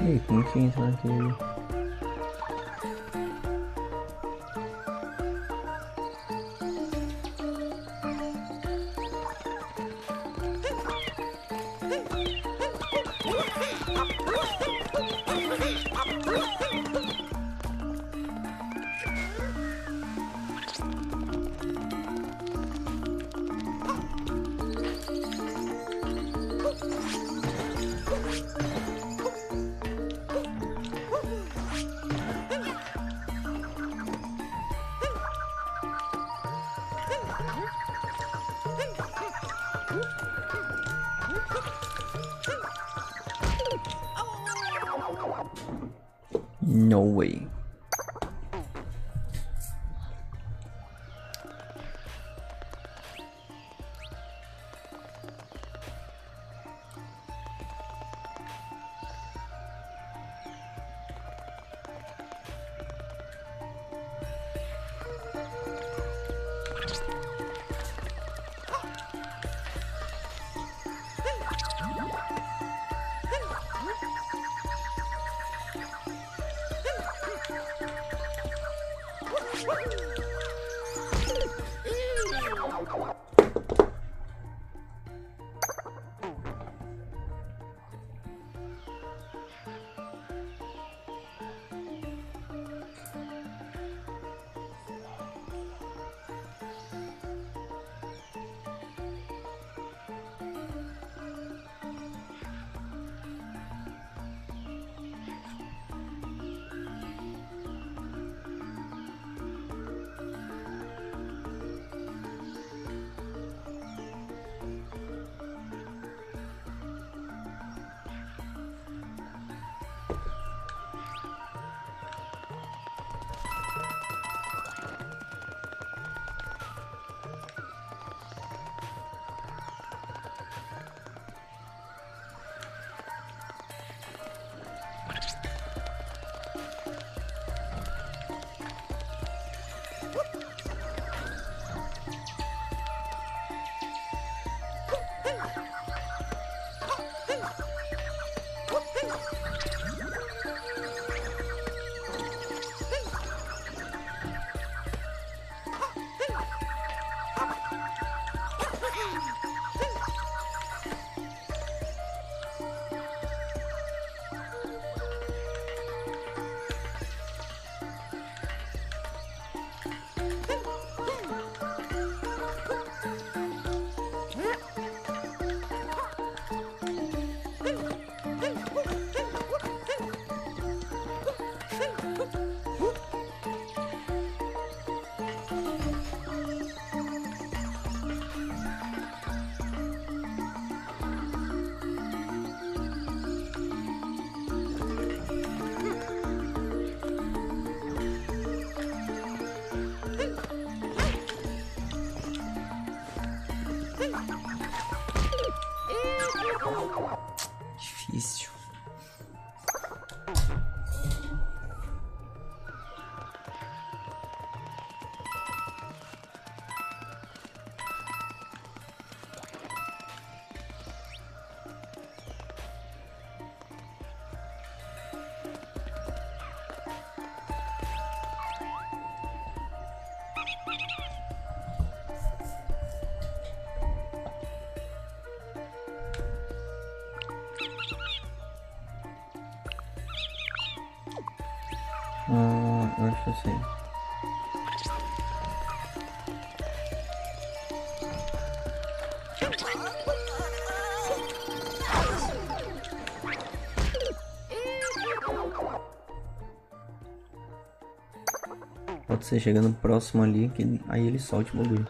Ei, como que entra naquele... No Ser chegando próximo ali, que aí ele solta o bagulho.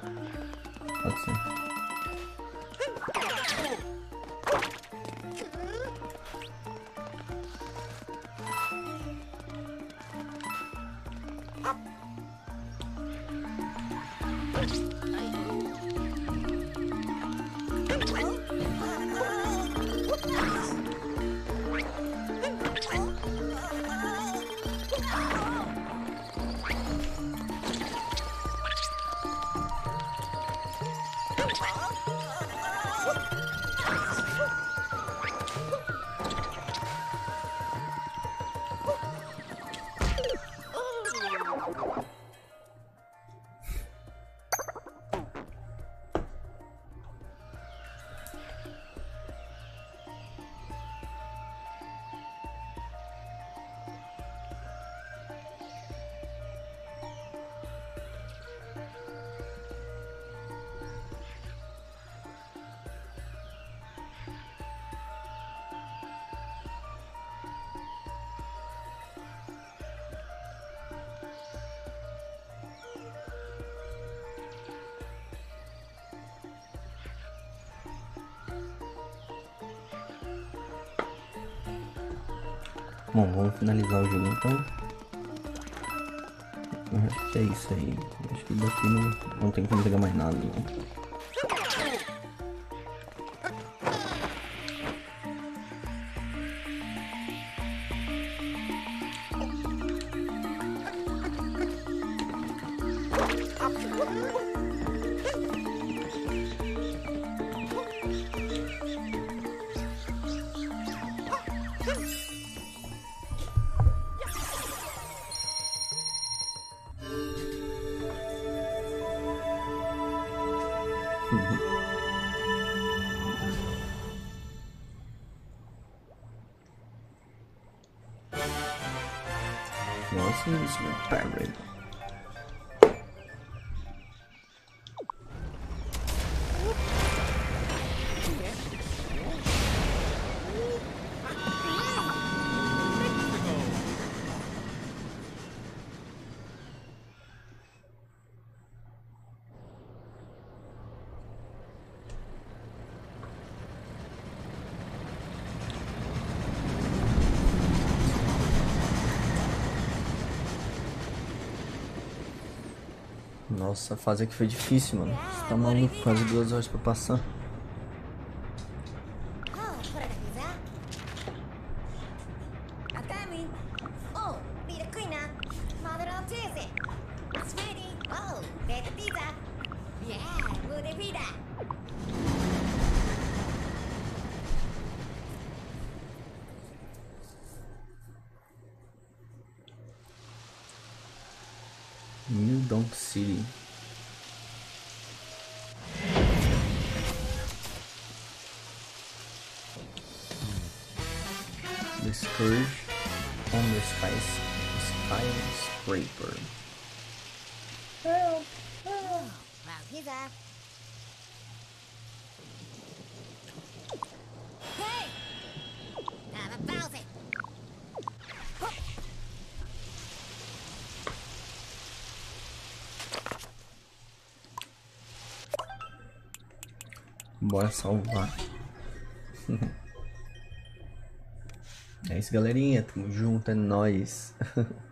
Bom, vamos finalizar o jogo então. Acho que é isso aí. Acho que daqui não, não tem como pegar mais nada. Não. Nossa, a fase aqui foi difícil, mano. Você tá maluco, quase duas horas pra passar. Bora salvar. é isso, galerinha. Tamo junto, é nóis.